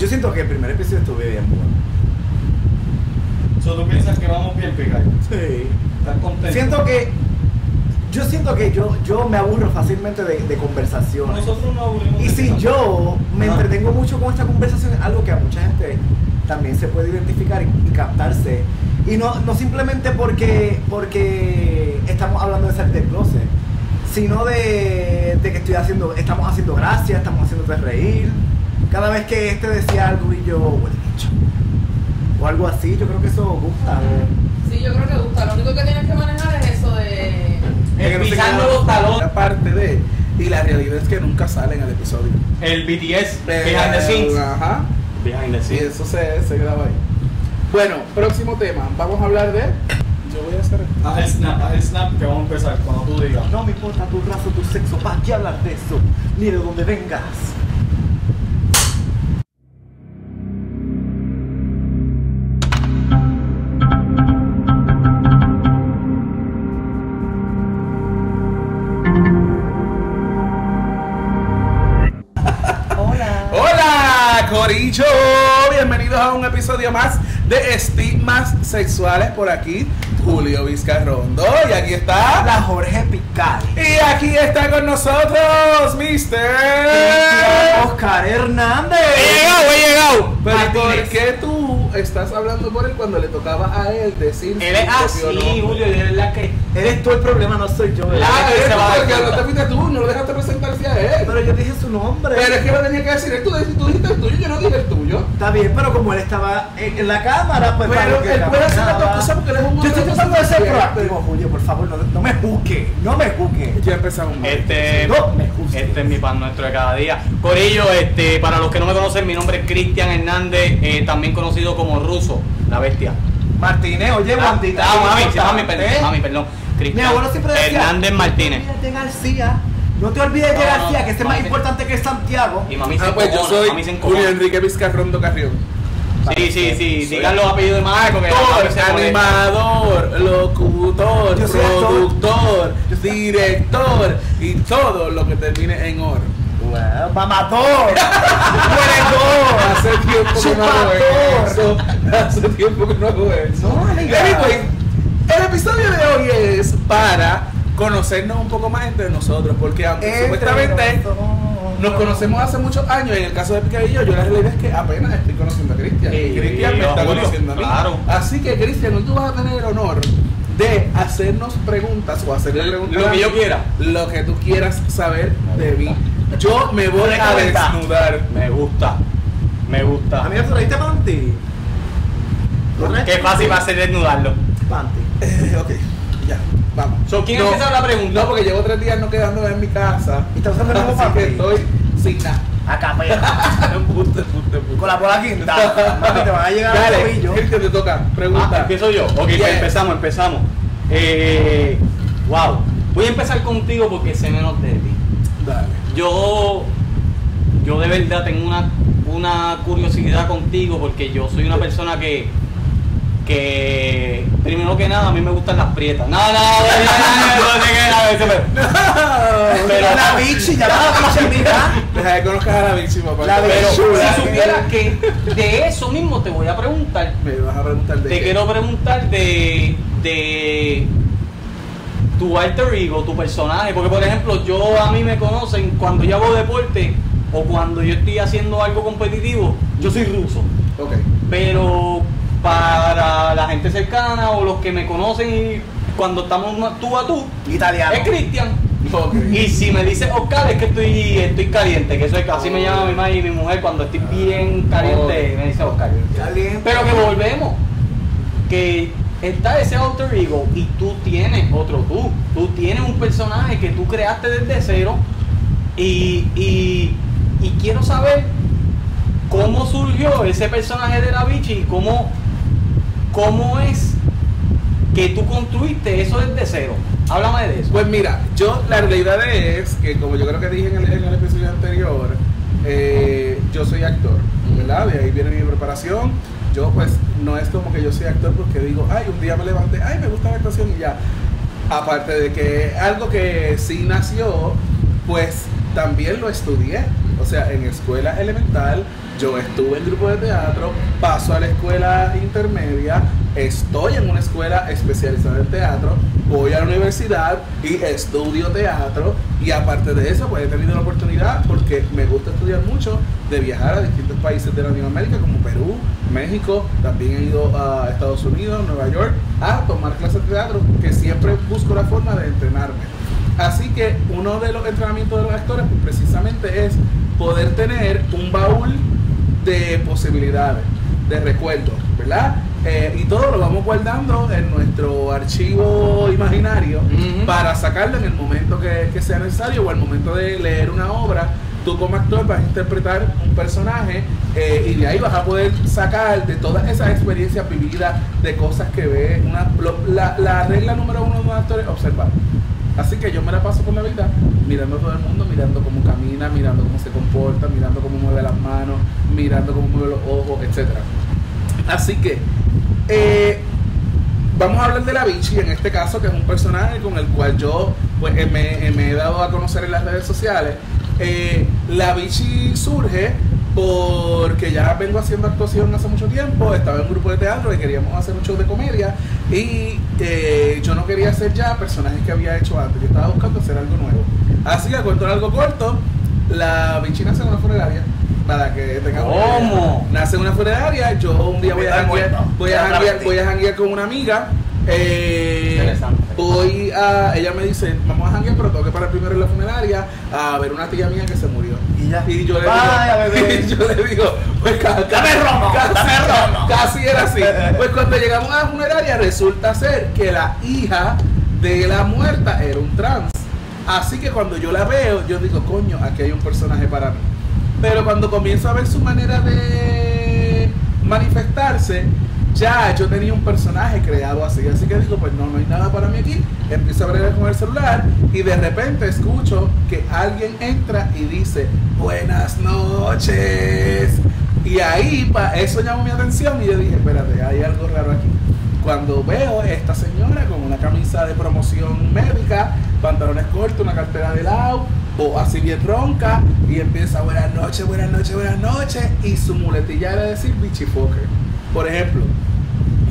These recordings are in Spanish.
Yo siento que el primer episodio estuve bien bueno. So, ¿Tú piensas que vamos bien, Picay? Sí. ¿Estás contento? Siento que. Yo siento que yo, yo me aburro fácilmente de, de conversaciones. Nosotros nos aburrimos Y si tanto. yo me entretengo mucho con esta conversación, es algo que a mucha gente también se puede identificar y, y captarse. Y no, no simplemente porque, porque estamos hablando de salir del closet, sino de, de que estoy haciendo, estamos haciendo gracia, estamos haciéndote reír. Cada vez que este decía algo y yo, "Huele bicho", o algo así, yo creo que eso gusta. Sí, yo creo que gusta. Lo único que tienes que manejar es eso de. El pisando los talones. Aparte de. Y la realidad es que nunca salen al episodio. El BTS, Pero, behind the scenes. Ajá. Behind the Y scenes. eso se, se graba ahí. Bueno, próximo tema. Vamos a hablar de. Yo voy a hacer. Haz el snap, haz el snap que vamos a empezar cuando tú digas. No me importa tu raza, tu sexo, ¿para qué hablar de eso? Ni de dónde vengas. A un episodio más de Estigmas Sexuales por aquí. Julio Vizcarrondo. Y aquí está. La Jorge Pical. Y aquí está con nosotros, Mr. Oscar Hernández. ¡He llegado, he llegado! Pero ¿por Martínez. qué tú estás hablando por él cuando le tocaba a él decir Él es así? Julio, de verdad que. Eres tú el problema, no soy yo. ¿verdad? Ah, Él es se va a Pero yo dije su nombre. Pero es que lo tenía que decir él, tú, tú dijiste el tuyo, yo no dije el tuyo. Está bien, pero como él estaba en, en la cámara, pues Pero él puede hacer las dos cosas porque él es un Yo estoy tratando de ser proactivo, Julio, por favor, no, no me juzgue, no me juzgue. Ya empezamos mal. Este, No me juzgues. este es mi pan nuestro de cada día. Corillo, este, para los que no me conocen, mi nombre es Cristian Hernández, eh, también conocido como Ruso, la bestia. Martínez, oye, Ah, bandita. ah, mami, mami, perdón, mami, perdón. Mi Cristian abuelo siempre decía. Hernández Martínez. De García. No te olvides de No, no, García, que este es más importante que Santiago. Y mami se Ah, pues yo soy. Julio Enrique Vizcarrondo Carrión. Sí, sí, sí, digan los apellidos de porque molesta. animador, locutor, productor, director y todo lo que termine en or. Bueno, mamador. Hace tiempo que no hago eso. Hace tiempo que no hago eso. No, amiga. Anyway, el episodio de hoy es para conocernos un poco más entre nosotros, porque aunque supuestamente nos conocemos hace muchos años, en el caso de Pica y yo, yo la realidad es que apenas estoy conociendo a Cristian. Y Cristian me está conociendo a mí. claro. Así que, Cristian, hoy tú vas a tener el honor de hacernos preguntas o hacerle preguntas. Lo que yo quiera. Lo que tú quieras saber de mí. Yo me voy a desnudar. Me gusta, me gusta. Amiga, ¿tú leíste Panty? Qué fácil va a ser desnudarlo. Panty. Eh, ok, vamos. So, ¿quién empieza la pregunta? No, porque llevo tres días no quedándome en mi casa. ¿Y estás usando el que Panty? estoy sin nada. A capela. Embuste. Con la bola quinta. Mami, te van a llegar al Dale, tobillo. Cristian, te toca. Ah, Pregunta. empiezo yo. Ok, Yes. pues empezamos, empezamos. Eh, wow. Voy a empezar contigo porque sé menos de ti. Dale. Yo, yo de verdad tengo una, una curiosidad contigo porque yo soy una persona que, que primero que nada a mí me gustan las prietas. No, no, no, no, no, pero la bichi, ya la bichi, Deja que conozcas a la bichi, papá. La pero si supieras que de eso mismo te voy a preguntar. Me vas a preguntar de Te quiero preguntar de de tu alter ego, tu personaje, porque por ejemplo, yo a mí me conocen cuando yo hago deporte o cuando yo estoy haciendo algo competitivo, yo soy ruso. Okay. Pero para la gente cercana o los que me conocen y cuando estamos tú a tú, Italiano. es Cristian. Y si me dice Oscar es que estoy, estoy caliente, que eso es así me llama mi madre y mi mujer cuando estoy bien caliente, me dice Oscar. Caliente. Pero que volvemos, que está ese alter ego y tú tienes otro tú. Tú tienes un personaje que tú creaste desde cero y, y, y quiero saber cómo surgió ese personaje de la bichi y cómo, cómo es que tú construiste eso desde cero. Háblame de eso. Pues mira, yo la realidad es que como yo creo que dije en el, en el episodio anterior, eh, yo soy actor, ¿verdad? De ahí viene mi preparación. Yo pues no es como que yo soy actor porque digo, ay, un día me levanté, ay, me gusta la actuación y ya. Aparte de que algo que sí nació, pues también lo estudié. O sea, en escuela elemental yo estuve en grupo de teatro, paso a la escuela intermedia, estoy en una escuela especializada en teatro, voy a la universidad y estudio teatro y aparte de eso pues he tenido la oportunidad porque me gusta estudiar mucho de viajar a distintos países de Latinoamérica como Perú, México, también he ido a Estados Unidos, Nueva York a tomar clases de teatro que siempre busco la forma de entrenarme. Así que uno de los entrenamientos de los actores pues, precisamente es poder tener un baúl de posibilidades, de recuerdos, ¿verdad? Eh, y todo lo vamos guardando en nuestro archivo imaginario para sacarlo en el momento que, que sea necesario o al momento de leer una obra. Tú como actor vas a interpretar un personaje eh, y de ahí vas a poder sacar de todas esas experiencias vividas, de cosas que ves. Una, lo- la, la regla número uno de un actor es observar. Así que yo me la paso por la vida mirando a todo el mundo, mirando cómo camina, mirando cómo se comporta, mirando cómo mueve las manos, mirando cómo mueve los ojos, etc. Así que eh, vamos a hablar de la Vichy en este caso, que es un personaje con el cual yo pues, me, me he dado a conocer en las redes sociales. Eh, la Vichy surge porque ya vengo haciendo actuación hace mucho tiempo, estaba en un grupo de teatro y queríamos hacer un show de comedia y eh, yo no quería hacer ya personajes que había hecho antes, yo estaba buscando hacer algo nuevo. Así que cuento algo corto, la Vichy nace en una funeraria. Para que idea. ¿Cómo? Nace una funeraria, yo un día voy a janguear, voy a janguear, voy a janguear con una amiga. Eh, Interesante. voy a, ella me dice, vamos a janguear, pero tengo que parar primero en la funeraria a ver una tía mía que se murió. Y ya. Y yo le Vaya, digo, bebé. yo le digo, pues romo, casi, romo. casi era así. Pues cuando llegamos a la funeraria resulta ser que la hija de la muerta era un trans. Así que cuando yo la veo, yo digo, coño, aquí hay un personaje para mí. Pero cuando comienzo a ver su manera de manifestarse, ya yo tenía un personaje creado así. Así que digo, pues no, no hay nada para mí aquí. Empiezo a bregar con el celular y de repente escucho que alguien entra y dice, buenas noches. Y ahí pa, eso llamó mi atención y yo dije, espérate, hay algo raro aquí. Cuando veo esta señora con una camisa de promoción médica, pantalones cortos, una cartera de lado, o así bien ronca, y empieza buenas noches, buenas noches, buenas noches, y su muletilla era decir bichifoque. Por ejemplo,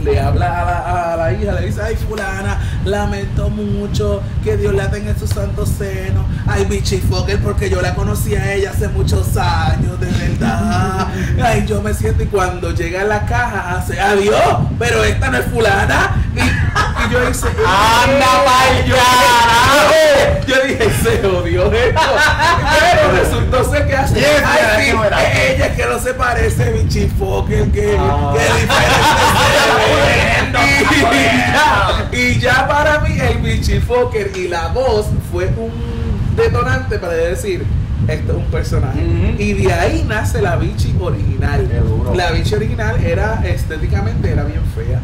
le habla a la, hija, le dice, ay fulana, lamento mucho, que Dios la tenga en su santo seno, ay bichifoque, porque yo la conocí a ella hace muchos años, de verdad, ay yo me siento y cuando llega a la caja hace, adiós, pero esta no es fulana, yo hice, ¡Anda yo, carajo! yo dije, se odió esto, pero resultó ser que hace, ay sí, qué buena. es ella que no se parece, bichifoque, que, Ah. que diferente y, ya, para mí el bichifoker y la voz fue un detonante para decir esto es un personaje y de ahí nace la bichi original. La bichi original era estéticamente era bien fea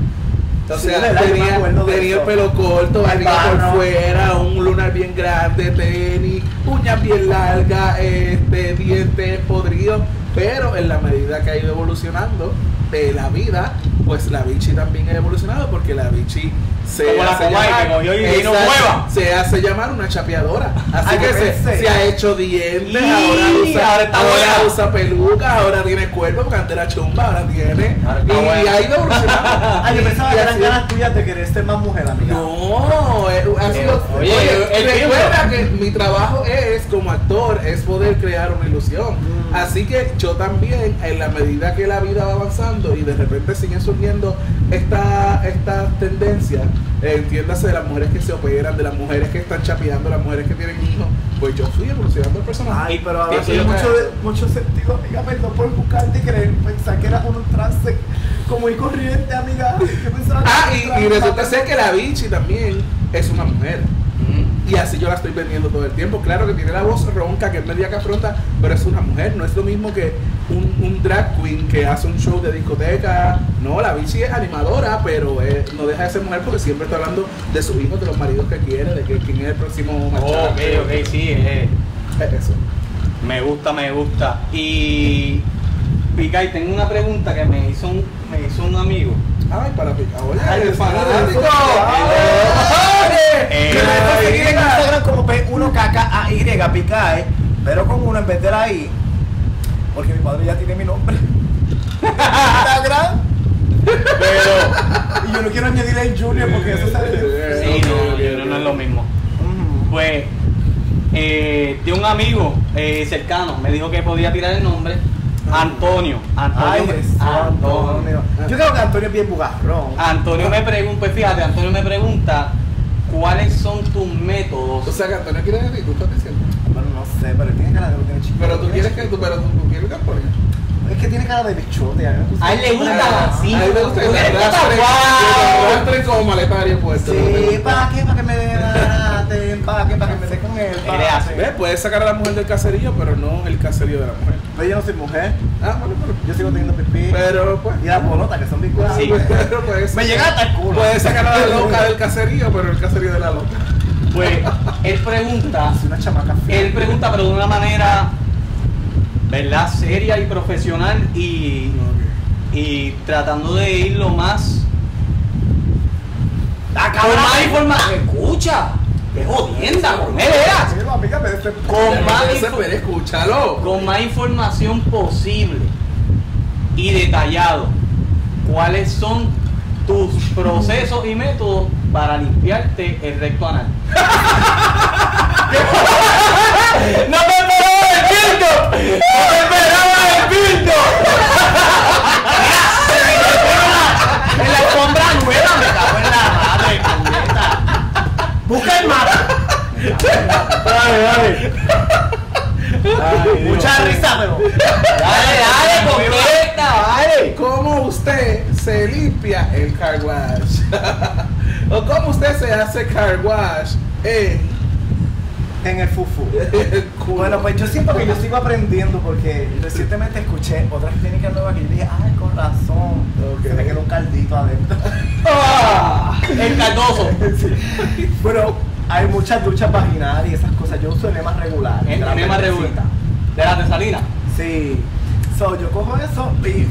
o Sí, tenía, tenía el pelo corto, barriga por fuera, un lunar bien grande, tenis, uñas bien largas, este, dientes podridos. Pero en la medida que ha ido evolucionando de la vida, pues la bichi también ha evolucionado porque la bichi se Como hace llamar, y se hace una chapeadora. Así que se, se ha hecho dientes, Y ahora usa, ahora ahora usa pelucas, ahora tiene cuerpo, porque antes era chumba, ahora tiene. Ahora Y, buena. ha ido evolucionando. Ay, yo pensaba que eran ganas tuyas de querer ser más mujer, amiga. no, eh, ha sido. Oye, recuerda que mi trabajo es como actor, es poder crear una ilusión. Así que yo también, en la medida que la vida va avanzando y de repente siguen surgiendo esta- estas tendencias, eh, entiéndase de las mujeres que se operan, de las mujeres que están chapeando, las mujeres que tienen hijos, pues yo fui evolucionando el personaje. Ay, pero ahora tiene mucho, de- mucho sentido, amiga. Perdón por buscarte y creer, pensar que eras un trance como y corriente, amiga. Que Ah, y, y resulta ser que la bichi también es una mujer. Y así yo la estoy vendiendo todo el tiempo. Claro que tiene la voz ronca, que es media que afronta, pero es una mujer. No es lo mismo que un, un drag queen que hace un show de discoteca. No, la bichi es animadora, pero eh, no deja de ser mujer porque siempre está hablando de sus hijos, de los maridos que quiere, de que quién es el próximo machado. Ok, ok, sí. eh, Es eso. Me gusta, me gusta. Y Picay, tengo una pregunta que me hizo un, me hizo un amigo. Ay, para picar. Oye, Ay, el fanático. Oye, Eh, Ay, seguir en mira. Instagram como P1KKAY, Picae, pero con uno en vez de la I. Porque mi padre ya tiene mi nombre. Instagram. Pero, Y yo no quiero añadir el Junior porque eso sale. sí, no, no, no es lo mismo. Pues, eh, de un amigo eh, cercano me dijo que podía tirar el nombre. Antonio. Antonio. Ay, Antonio. Yo creo que Antonio es bien bugarrón. Antonio me pregunta, pues fíjate, Antonio me pregunta cuáles son tus métodos. O sea, que Antonio quiere decir, tú estás diciendo. Bueno, no sé, pero tiene cara de que tiene chico. Pero tú quieres que tú, pero tú, tú quieres que Antonio. Es que tiene cara de bichote. A mí me gusta- A él le gusta Ah, así. A mí me gusta que arrastren como maletario puesto. ¿no te Sí? ¿para qué? Para que me desbaraten, para qué? Para que me dé con él. Puedes sacar a la mujer del caserío, pero no el caserío de la mujer. Pero yo no soy mujer. Ah, bueno, pero. Yo sigo teniendo pipí. Pero, pues. Y las bonotas que son bien cuadradas. Sí. Pero puedes, Me llega hasta el culo. Puedes sacar a la loca del caserío, pero el caserío de la loca. Pues, él pregunta, Soy una chamaca fea. él pregunta, pero de una manera, ¿verdad? Seria y profesional y, y tratando de ir lo más. Con más información. Escucha, qué jodienda, él era. Sí, este- Con más escúchalo. con información posible y detallado cuáles son tus procesos y métodos para limpiarte el recto anal. ¡No me esperaba el pinto! ¡No me esperaba el pinto! En la alfombra nueva me cago en la madre, puñeta. Busca el mapa. Dale, dale. Mucha risa, pero. Dale, dale, contesta, dale. ¿Cómo usted se limpia el car wash? ¿O cómo usted se hace car wash en En el fufu. el? Bueno, pues yo siento que yo sigo aprendiendo porque recientemente escuché otras técnicas nuevas que yo dije, ay, con razón. Ok. Se me quedó un caldito adentro. Ah, el caldoso. Sí. Bueno, hay muchas duchas vaginales y esas cosas. Yo uso enema regular. El la enema verdecita. regular. De la tesalina. Sí. So, yo cojo eso y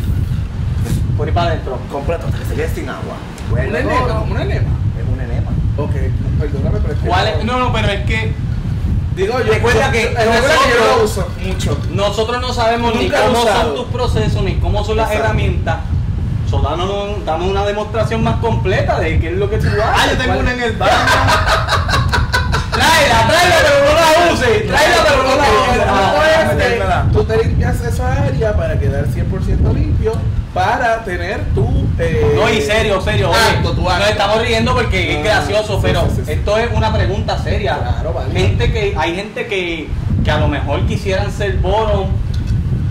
Por ir para adentro. completo, hasta que se quede sin agua. ¿Un Bueno, enema? ¿Un enema? Es un enema. Ok, perdóname, pero es que... ¿Cuál es? No, no, pero es que Digo, yo... Recuerda que recuerda que yo lo uso nosotros- mucho. nosotros no sabemos ni Nunca he cómo son tus procesos, ni cómo son las Exacto. herramientas. So, danos, danos una demostración más completa de qué es lo que tú haces. Ah, yo tengo ¿Cuál- una en el baño. Tráela, tráela, pero no la use. Tráela, pero no la Ok, el use. punto Ah, que metérmela. Tú te limpias esa área para quedar 100% limpio, para tener tu... eh, No, y serio, serio. acto. Nos estamos riendo porque es Ah, gracioso, pero sí, sí, sí. esto es una pregunta seria. Claro, vale. Gente que, hay gente que, que a lo mejor quisieran ser bottom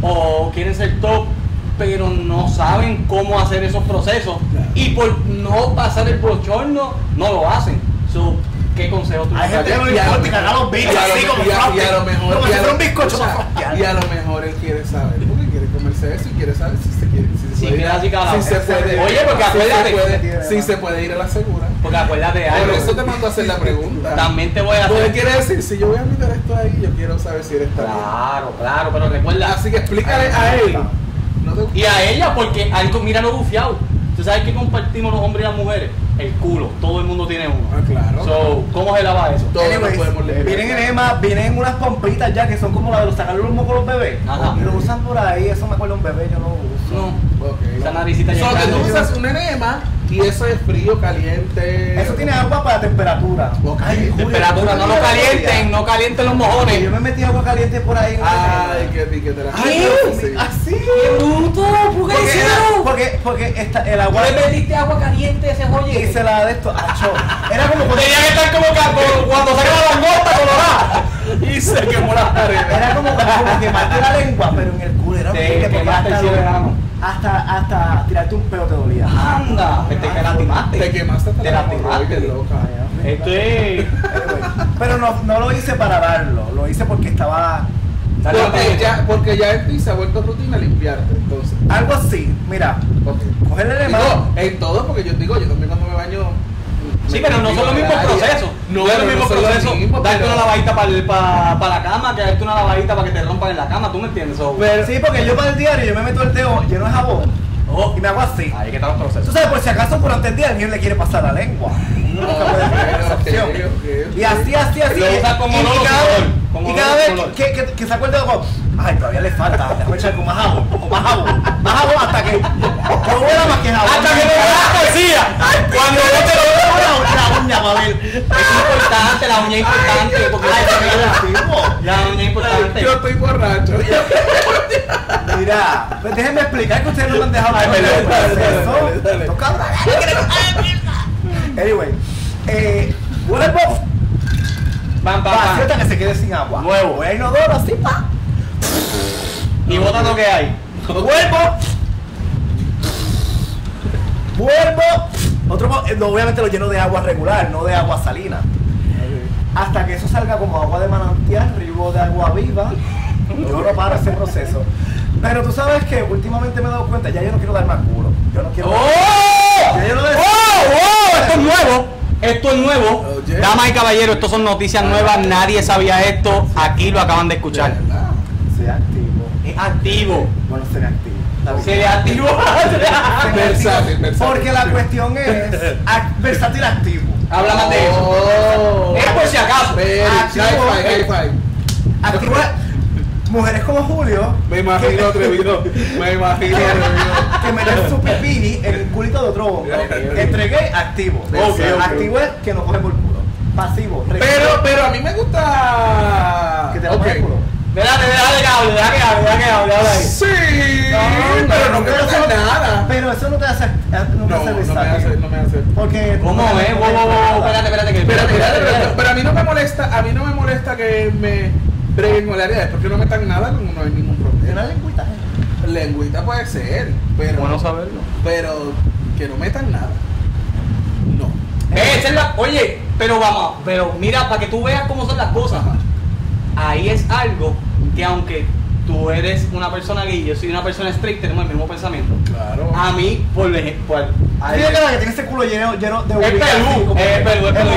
o quieren ser top, pero no saben cómo hacer esos procesos. Claro. Y por no pasar el bochorno, no lo hacen. So, ¿Qué consejo tú Hay gente que no le Y a lo importa y cagar los bichos y a lo así me- como y a- y a lo frosting. mejor Como si fuera un bizcocho para y a lo mejor él quiere saber porque quiere comerse eso y quiere saber si se quiere si se Si puede, si se puede Oye, porque si se acuérdate- puede- si se puede ir a la segura Porque acuérdate de por algo. eso te mando a hacer la pregunta También te voy a Porque hacer. quiere decir si yo voy a meter esto ahí yo quiero saber si eres está bien Claro, claro, pero recuerda. así que explícale a él no te- Y a ella, porque algo, mira lo bufiado. ¿Tú sabes que compartimos los hombres y las mujeres? El culo. Todo el mundo tiene uno. ah claro So, ¿cómo se lava eso? Todos lo Anyways, podemos leer. Vienen enemas, vienen unas pompitas ya que son como las de los sacarle los mocos a los bebés. Ajá. Y lo usan por ahí, eso me acuerda de un bebé, yo no lo uso. No. Ok. Esa naricita ya So, que tú usas un enema y eso es frío caliente Eso tiene agua para temperatura. Temperatura, no lo calienten, no calienten los Yo mojones. me metí agua caliente por ahí. Ay, que, que te la Ay, Sí. así. ¡Qué bruto! ¿Por qué Porque, porque, porque esta, el ¿Tú agua le metiste agua caliente ese y joye? se la de esto, acho. Era como cuando, Tenía que estar como que como cuando saca la langosta colorada. y se quemó la pared. era como, como quemarte la lengua, pero en el culo era Te horrible, porque quemaste el hasta, hasta, tirarte un pelo te dolía. Anda, te, te lastimaste. Te quemaste hasta Te la lastimaste. qué loca. Esto es. Anyway, Pero no, no lo hice para darlo, lo hice porque estaba Porque ya, porque ya en ti se ha vuelto rutina limpiarte, entonces. algo así. Mira, Ok. coger el en todo, porque yo digo, yo también cuando me baño. Sí, pero no son los mismos procesos. No, No es lo mismo no proceso darte una lavadita para para la cama que darte una lavadita para que te rompan en la cama, ¿tú me entiendes? So, Pero sí, porque yo para el diario yo me meto el dedo lleno de jabón. Oh. y me hago así. Ahí que están los Tú procesos. sabes, por si acaso durante el día alguien le quiere pasar la lengua. Cada como vez, olor, como y cada vez que, que, que se acuerda como, ay, todavía le falta, déjame echar con más jabón, con más jabón, más jabón hasta que no huela más que jabón. Hasta que me da la poesía. Cuando yo te lo la, la uña, va a ver. Es importante, la uña es importante. Porque la uña es importante. Yo estoy borracho. Mira, pues déjenme explicar que ustedes no me han dejado mierda. Anyway, eh, Pam, pam, hasta que se quede sin agua. Nuevo. Voy a inodoro, así, pa. Y bota lo que hay. Vuelvo. Vuelvo. Otro, eh, no, obviamente lo lleno de agua regular, no de agua salina. Hasta que eso salga como agua de manantial, río de agua viva. Yo no paro ese proceso. Pero tú sabes que últimamente me he dado cuenta, ya yo no quiero dar más culo. Yo no quiero. ¡Oh! Ya yo no ¡Oh! ¡Oh! Esto es nuevo. Esto es nuevo. Damas y caballeros, esto son noticias nuevas. Nadie sabía esto. Aquí lo acaban de escuchar. Sea activo. Es activo. Bueno, seré activo. Se le activó. Versátil, versátil. Porque la cuestión es versátil activo. Habla más de eso. Oh. Es por si acaso. Activo. Activo mujeres como Julio. Me imagino atrevido. Me imagino atrevido. que meten su pipini en el culito de otro hombre. Ok, ok. Entre gay, activo. Ok, ok. Activo es que no coge por culo. Pasivo. Pero, pero a mí me gusta. que te la Ok. coge el culo. Espérate, déjale que hable, deja que hable, deja que hable, habla ahí. Sí, pero no me hace nada. Pero eso no te hace, no te No, hace no me versátil. hace, no me hace. Porque. ¿Cómo es? Wow, wow, wow, espérate, espérate, que Espérate, espérate, espérate, espérate. espérate. Pero a mí no me molesta, a mí no me molesta que me área, porque no metan nada, como no hay ningún Una problema. lengüita. Lengüita puede ser, pero, Bueno saberlo. pero que no metan nada. No. Eh, esa es la- oye, pero vamos, pero mira, para que tú veas cómo son las cosas. Ahí es algo que aunque tú eres una persona gay y yo soy una persona straight, tenemos el mismo pensamiento. Claro. A mí, por ejemplo, cara que tiene ese culo lleno, lleno de Es pelú, es pelú, es pelú.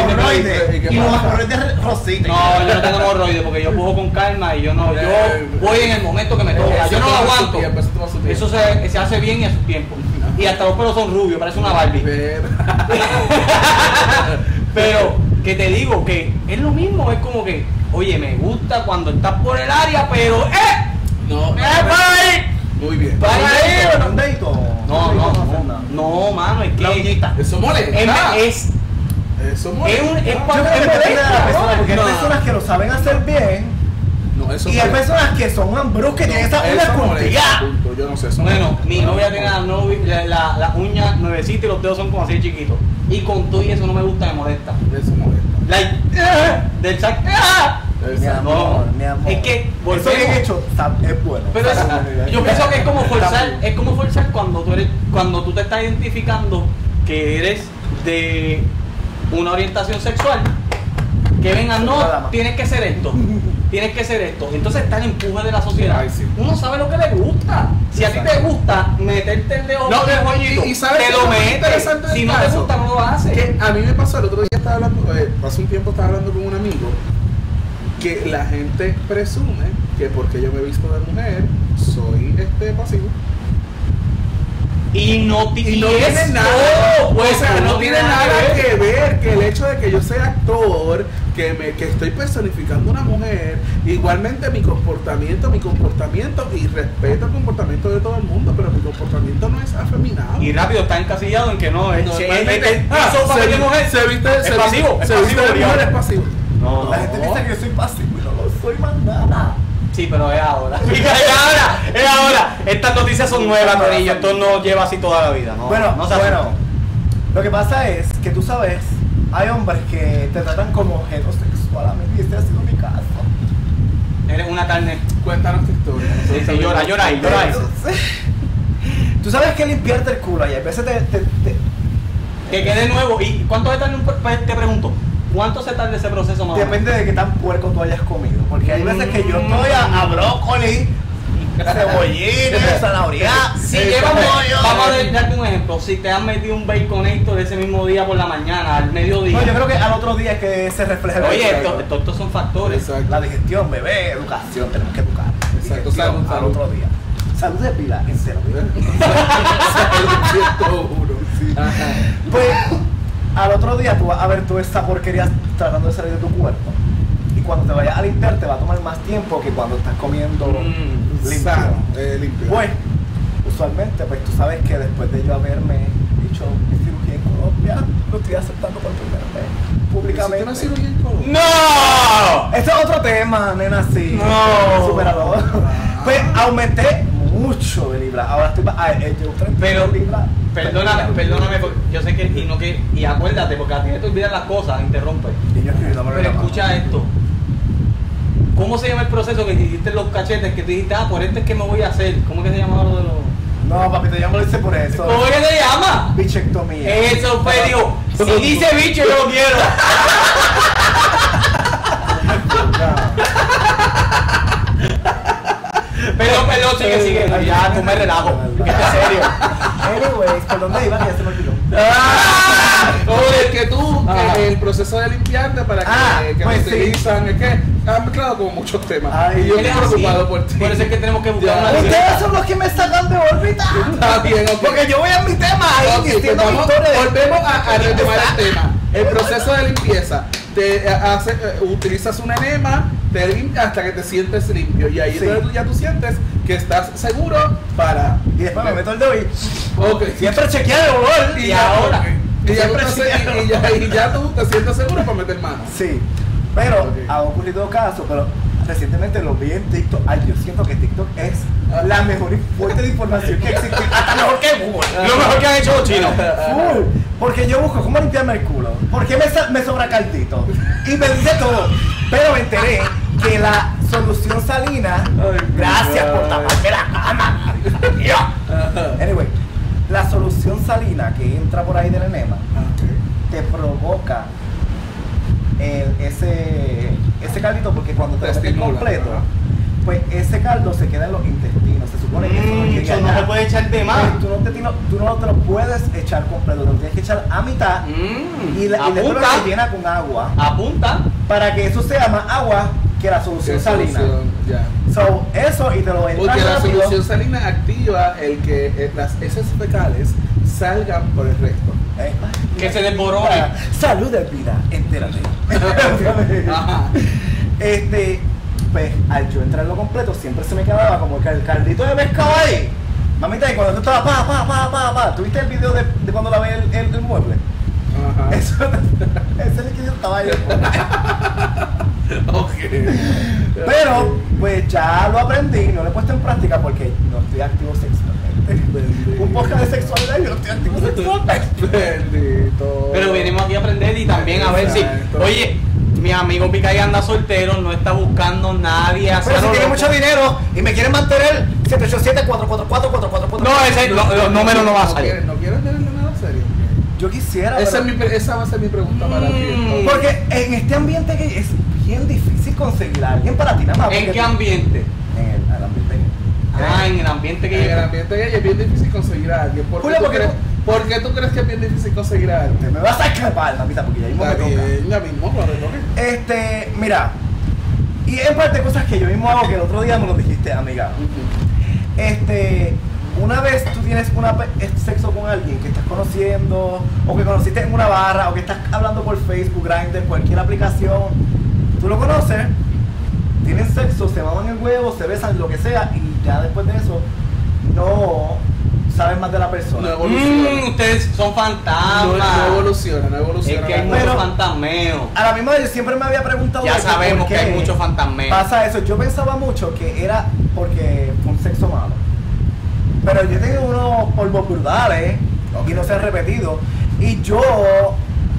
¿Y los hemorroides rositas. No, yo no tengo hemorroides porque yo pujo con calma y yo no, yo Eh, voy en el momento que me toca. Yo no lo aguanto. eso se, se hace bien y a su tiempo. Y hasta los pelos son rubios, parece una Barbie. Pero- Pero que te digo que es lo mismo, es como que, oye, me gusta cuando estás por el área, pero ¡eh! No, no, ¡Eh, para ahí! Muy bien. Para ahí. Un dedito. No, Un no, dedito no, nada. no, mano, es que La uñita. Eso molesta. es, es, Eso es molesta. un- es que es depende de la molesto, persona, porque hay No. personas que lo saben hacer bien No, eso y hay personas que son hambrus que tienen esa No, uña eso molesta, curtida. punto. Yo no sé, eso Bueno, mi novia tiene la, novia- la, la, la uña nuevecita y los dedos son como así chiquitos. Y con todo y eso no me gusta, me molesta. Eso molesta. Like, ¡ah! del sac, ¡ah! Mi amor, mi amor. Es que Eso bien hecho está- es bueno. Pero es- yo pienso que es como forzar, es como forzar cuando tú eres, cuando tú te estás identificando que eres de una orientación sexual, que vengan, no, tienes que ser esto, tienes que ser esto. Entonces está el empuje de la sociedad. Uno sabe lo que le gusta. Si a ti te gusta meterte el dedo No, por el y- joyito, y ¿sabes te lo metes. Si no te caso? gusta, no lo haces. Que a mí me pasó, el otro día estaba hablando, eh, hace un tiempo estaba hablando con un amigo, que la gente presume que porque yo me he visto de mujer, soy este pasivo. Y no, Y no tiene nada, pues, o sea, no tiene nada ver. que ver que el hecho de que yo sea actor, que me que estoy personificando una mujer, igualmente mi comportamiento, mi comportamiento y respeto el comportamiento de todo el mundo, pero mi comportamiento no es afeminado. Y rápido está encasillado en que no es. Papel se, viste, Es pasivo, se viste de obligado. mujer es pasivo. No, La gente piensa que yo soy pasivo y no lo soy más nada. Sí, pero es ahora. es ahora, es ahora. Estas noticias son nuevas, Corillo. Esto no lleva así toda la vida. No, bueno, no se bueno. Lo que pasa es que tú sabes, hay hombres que te tratan como objeto sexual. A mí este ha sido mi caso. Eres una carne. Cuéntanos tu historia. Sí, sí, llora, llora ahí, llora ahí. Tú sabes que limpiarte el culo y a veces te, te- te- Que quede nuevo. ¿Y cuánto un pro- Te pregunto, ¿cuánto se tarda ese proceso más depende de qué tan puerco tú hayas comido. Porque hay veces que yo estoy a, a brócoli, cebollines, zanahoria. Si eh, llevas, pollo. vamos a dar- darte un ejemplo. Si te has metido un baconator ese mismo día por la mañana, al mediodía. No, yo creo que al otro día es que se refleja el Oye, efecto. esto- esto- estos son factores. Exacto. La digestión, bebé, educación, tenemos que educar. Exacto, salud, al salud. otro día. Salud de pila, en serio. Ajá. Pues al otro día tú vas a ver toda esta porquería tratando de salir de tu cuerpo. Y cuando te vayas a limpiar te va a tomar más tiempo que cuando estás comiendo Mm, limpio. Sano, eh, limpio. Pues, usualmente, pues tú sabes que después de yo haberme dicho mi cirugía en Colombia, lo estoy aceptando por primera vez, ¿Hiciste públicamente. una cirugía en Colombia? ¡No! Este es otro tema, nena, sí. No. Superador. Pues aumenté mucho de libras. Ahora estoy. Ah, eh, yo 30 Pero, libras. Perdóname, perdóname, yo sé que, y no que, y acuérdate, porque a ti te olvidan las cosas, interrumpe. Pero escucha esto. ¿Cómo se llama el proceso que hiciste los cachetes? Que tú dijiste, ah, por este es que me voy a hacer. ¿Cómo que se llama lo de los.? No, papito, yo me lo hice por eso. ¿Cómo que se llama? Bichectomía. Eso fue, digo, si dice bicho, yo lo quiero. Pero, pero, sigue, sigue. Ya, tú me relajo. Que es serio. Anyways, ¿por dónde iba? Que ya se me olvidó. Oye, que tú, Ah. que el proceso de limpiarte para que, Ah, que pues lo sí. utilizan, es que han mezclado como muchos temas. Ay, y yo estoy es así. preocupado por ti. Por eso es que tenemos que buscar Ya. una Ustedes son los que me sacan de órbita. Está bien, ok. Porque yo voy a mi tema ahí Ok, pues vamos- volvemos a, a retomar el tema. El proceso de limpieza. Te eh, hace, eh, utilizas un enema, te limpias hasta que te sientes limpio. Y ahí Sí. ya tú sientes que estás seguro para. Y después me meto el dedo y siempre chequear el olor. Y ahora. Y ya, tú te, y, ya, y ya tú te sientes seguro para meter mano. Sí, pero Ok. ha ocurrido casos, pero recientemente lo vi en TikTok. Ay, yo siento que TikTok es Ah. la mejor fuente de información que existe. Hasta mejor que Google. Lo mejor que han hecho los chinos. Full. Porque yo busco cómo limpiarme el culo. ¿Por qué me, me sobra caldito? Y me dice todo. Pero me enteré que la solución salina. Ay, gracias por taparme la cama. Anyway, la solución salina que entra por ahí del enema te provoca el- ese, ese caldito porque cuando te Te lo metes completo, ajá. Pues ese caldo se queda en los intestinos. Se supone que eso no Mm, eso no se puede echar de más. Pues, Tú no, te, tino- tú no te lo puedes echar completo, te lo tienes que echar a mitad Mm, y, la, y apunta, rellena con agua apunta. para que eso sea más agua que la solución ¿Qué salina. solución? Ya. So, eso y te lo entras Porque la rápido. solución salina activa el que eh, las heces fecales salgan por el recto. Eh, Que se desborone. Salud de vida, entérate. Ajá. Este, pues al yo entrarlo completo, siempre se me quedaba como que el caldito de pescado ahí. Mamita, y cuando tú estabas pa, pa, pa, pa, pa, ¿tuviste el video de, de cuando lavé el, el, el mueble? Ajá. Eso, ese líquido estaba ahí. Ok. Pero, pues ya lo aprendí, no lo he puesto en práctica porque no estoy activo sexualmente. Bendito. Un podcast de sexualidad y yo no estoy activo sexualmente. Bendito. Pero venimos aquí a aprender y también a ver si, oye, mi amigo Picay anda soltero, no está buscando nadie. Pero hacia si tiene loco. mucho dinero y me quieren mantener 787-444-444. No, ese, lo- los números no van a ¿No salir. quieres, no quieres tenerle nada serio? Yo quisiera. Esa, pero- es mi esa va a ser mi pregunta para ti. Mm. entonces. Porque en este ambiente gay es bien difícil conseguir a alguien para ti nada más. ¿En porque qué ambiente? En el, el ambiente. Ah, en el ambiente que En el ambiente gay es bien difícil conseguir a alguien. ¿Por qué, Julio, tú ¿por qué tú- crees que es bien difícil conseguir a Te alguien? me vas a escapar, mamita, porque ya mismo me toca. ya mismo. Este, mira. Y en parte cosas que yo mismo hago que el otro día me lo dijiste, amiga. Este, una vez tú tienes una eh, sexo con alguien que estás conociendo, o que conociste en una barra, o que estás hablando por Facebook, Grindr, cualquier aplicación, tú lo conoces, tienen sexo, se maman el huevo, se besan, lo que sea, y ya después de eso, no sabes más de la persona. No evoluciona. Mm, ustedes son No, fantasmas. no evoluciona, no es evoluciona. que hay mucho fantasmeo. A la misma vez yo siempre me había preguntado Ya sabemos que hay mucho fantasmeo. Pasa eso, yo pensaba mucho que era porque fue un sexo malo. Pero yo he tenido unos polvos brutales y no se han repetido. Y yo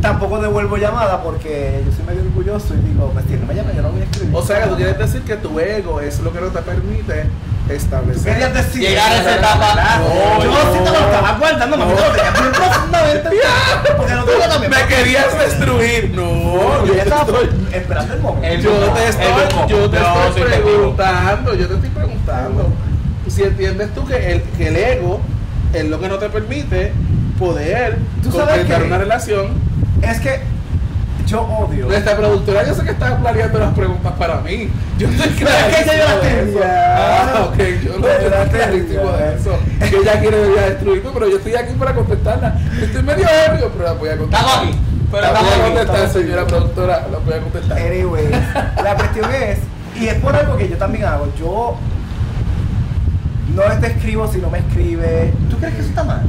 tampoco devuelvo llamada porque yo soy medio orgulloso y digo, pues si no me llaman, yo no voy a escribir. O sea, que tú quieres decir que tu ego es lo que no te permite ¿Tú establecer. querías decir Llegar a esa etapa. No, yo no. sí te lo estaba guardando, mami, No. te lo tenía bien profundamente. Porque el otro día también Me querías destruir. No, Yo te estaba estoy. esperando el momento. Yo te estoy, yo te No, estoy preguntando, yo te estoy preguntando. Si entiendes tú que el, que el ego es lo que no te permite poder ¿Tú qué? una relación. Es que yo odio. Nuestra productora, yo sé que estaba planeando las preguntas para mí. Yo estoy Pero es que ella las tenía. Ah, ok, yo no yo estoy clarísimo de eso. Que ella quiere ya destruirme, pero yo estoy aquí para contestarla. Estoy medio ebrio, pero la voy a contestar. Estamos aquí. Pero la voy a contestar, señora productora, la voy a contestar. Anyway, la cuestión es, y es por algo que yo también hago, yo no te escribo si no me escribe. ¿Tú crees que eso está mal?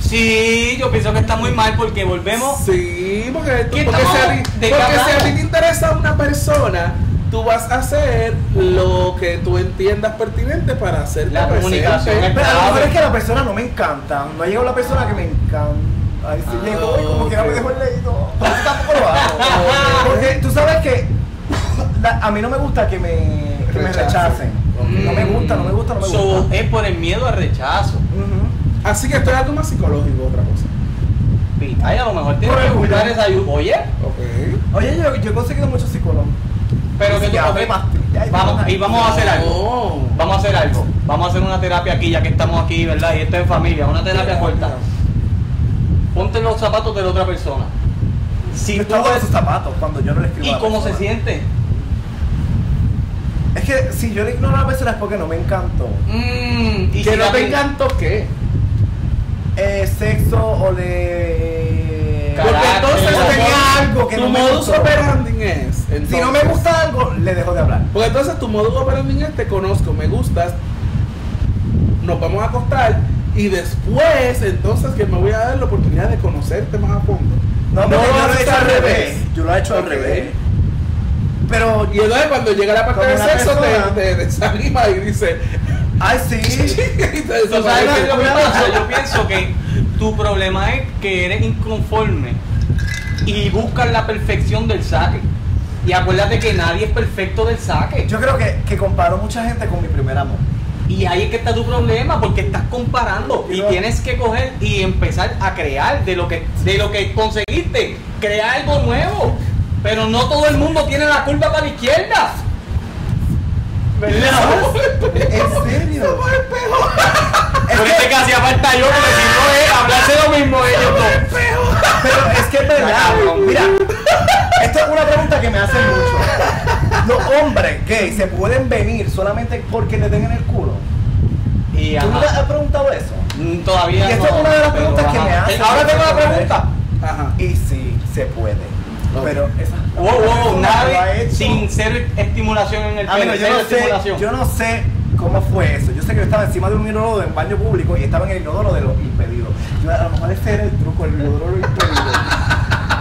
Sí, yo pienso que está muy mal porque volvemos. Sí, porque, ¿Qué porque, si a, de porque si a ti te interesa una persona, tú vas a hacer lo que tú entiendas pertinente para hacer La comunicación es Pero a lo mejor clave. es que la persona no me encanta. No ha llegado la persona que me encanta. Ay, sí Ah, llegó y como que no me dejó el leído. Pero yo tampoco lo hago. Porque tú sabes que la- a mí no me gusta que me, que me Rechacen. No me gusta, no me gusta, no me So, gusta. es por el miedo al rechazo. Así que esto es algo más psicológico, otra cosa. A lo mejor que buscar esa ayuda. Oye, Ok. Oye, yo, yo he conseguido muchos psicólogos. pero que tú vamos, y vamos a hacer algo. Vamos a hacer algo. Vamos a hacer una terapia aquí, ya que estamos aquí, ¿verdad? Y esto es familia, una terapia corta. Ponte los zapatos de la otra persona. Si Yo tú ves- sus zapatos cuando yo no le escribo ¿Y cómo se siente? Es que si yo le ignoro a la persona es porque no me encantó. Mm, y Que si no te encantó qué. Eh, sexo o le. Carácter, Porque entonces tenía algo que tu no me modus gustó. operandi es. Si no me gusta algo, le dejo de hablar. Porque entonces tu modus operandi es te conozco, me gustas, nos vamos a acostar y después entonces que me voy a dar la oportunidad de conocerte más a fondo. No, porque yo lo he hecho al revés. Yo lo he hecho al revés. Pero. Y entonces cuando llega la parte del sexo te, te y dice, Ay, sí. y te ¿Tú sabes desaparece. lo que pasa? Yo pienso que tu problema es que eres inconforme y buscas la perfección del saque. Y acuérdate que nadie es perfecto del saque. Yo creo que, que comparo mucha gente con mi primer amor. Y ahí es que está tu problema, porque estás comparando y tienes que coger y empezar a crear de lo que de lo que conseguiste, crear algo nuevo. Pero no todo el mundo tiene la curva para la izquierda. ¿Verdad? ¿En serio? Es Por que- este que hacía falta yo, porque si no es hablarse lo mismo ellos dos. Pero es que es verdad. Mira, esto es una pregunta que me hacen mucho. Los hombres gays se pueden venir solamente porque le den en el culo. Y ¿Tú te has preguntado eso? Mm, Todavía Y esto no, es una de las pero preguntas que ajá. me hacen. Ahora tengo la pregunta. Ajá. Y sí, se puede. Pero esa. Wow, wow, nadie sin ser estimulación en el Amigo, pene, yo no sé, yo no sé cómo fue eso. Yo sé que yo estaba encima de un inodoro en baño público y estaba en el inodoro de los impedidos. Yo, a lo mejor ese era el truco, el inodoro de los impedidos.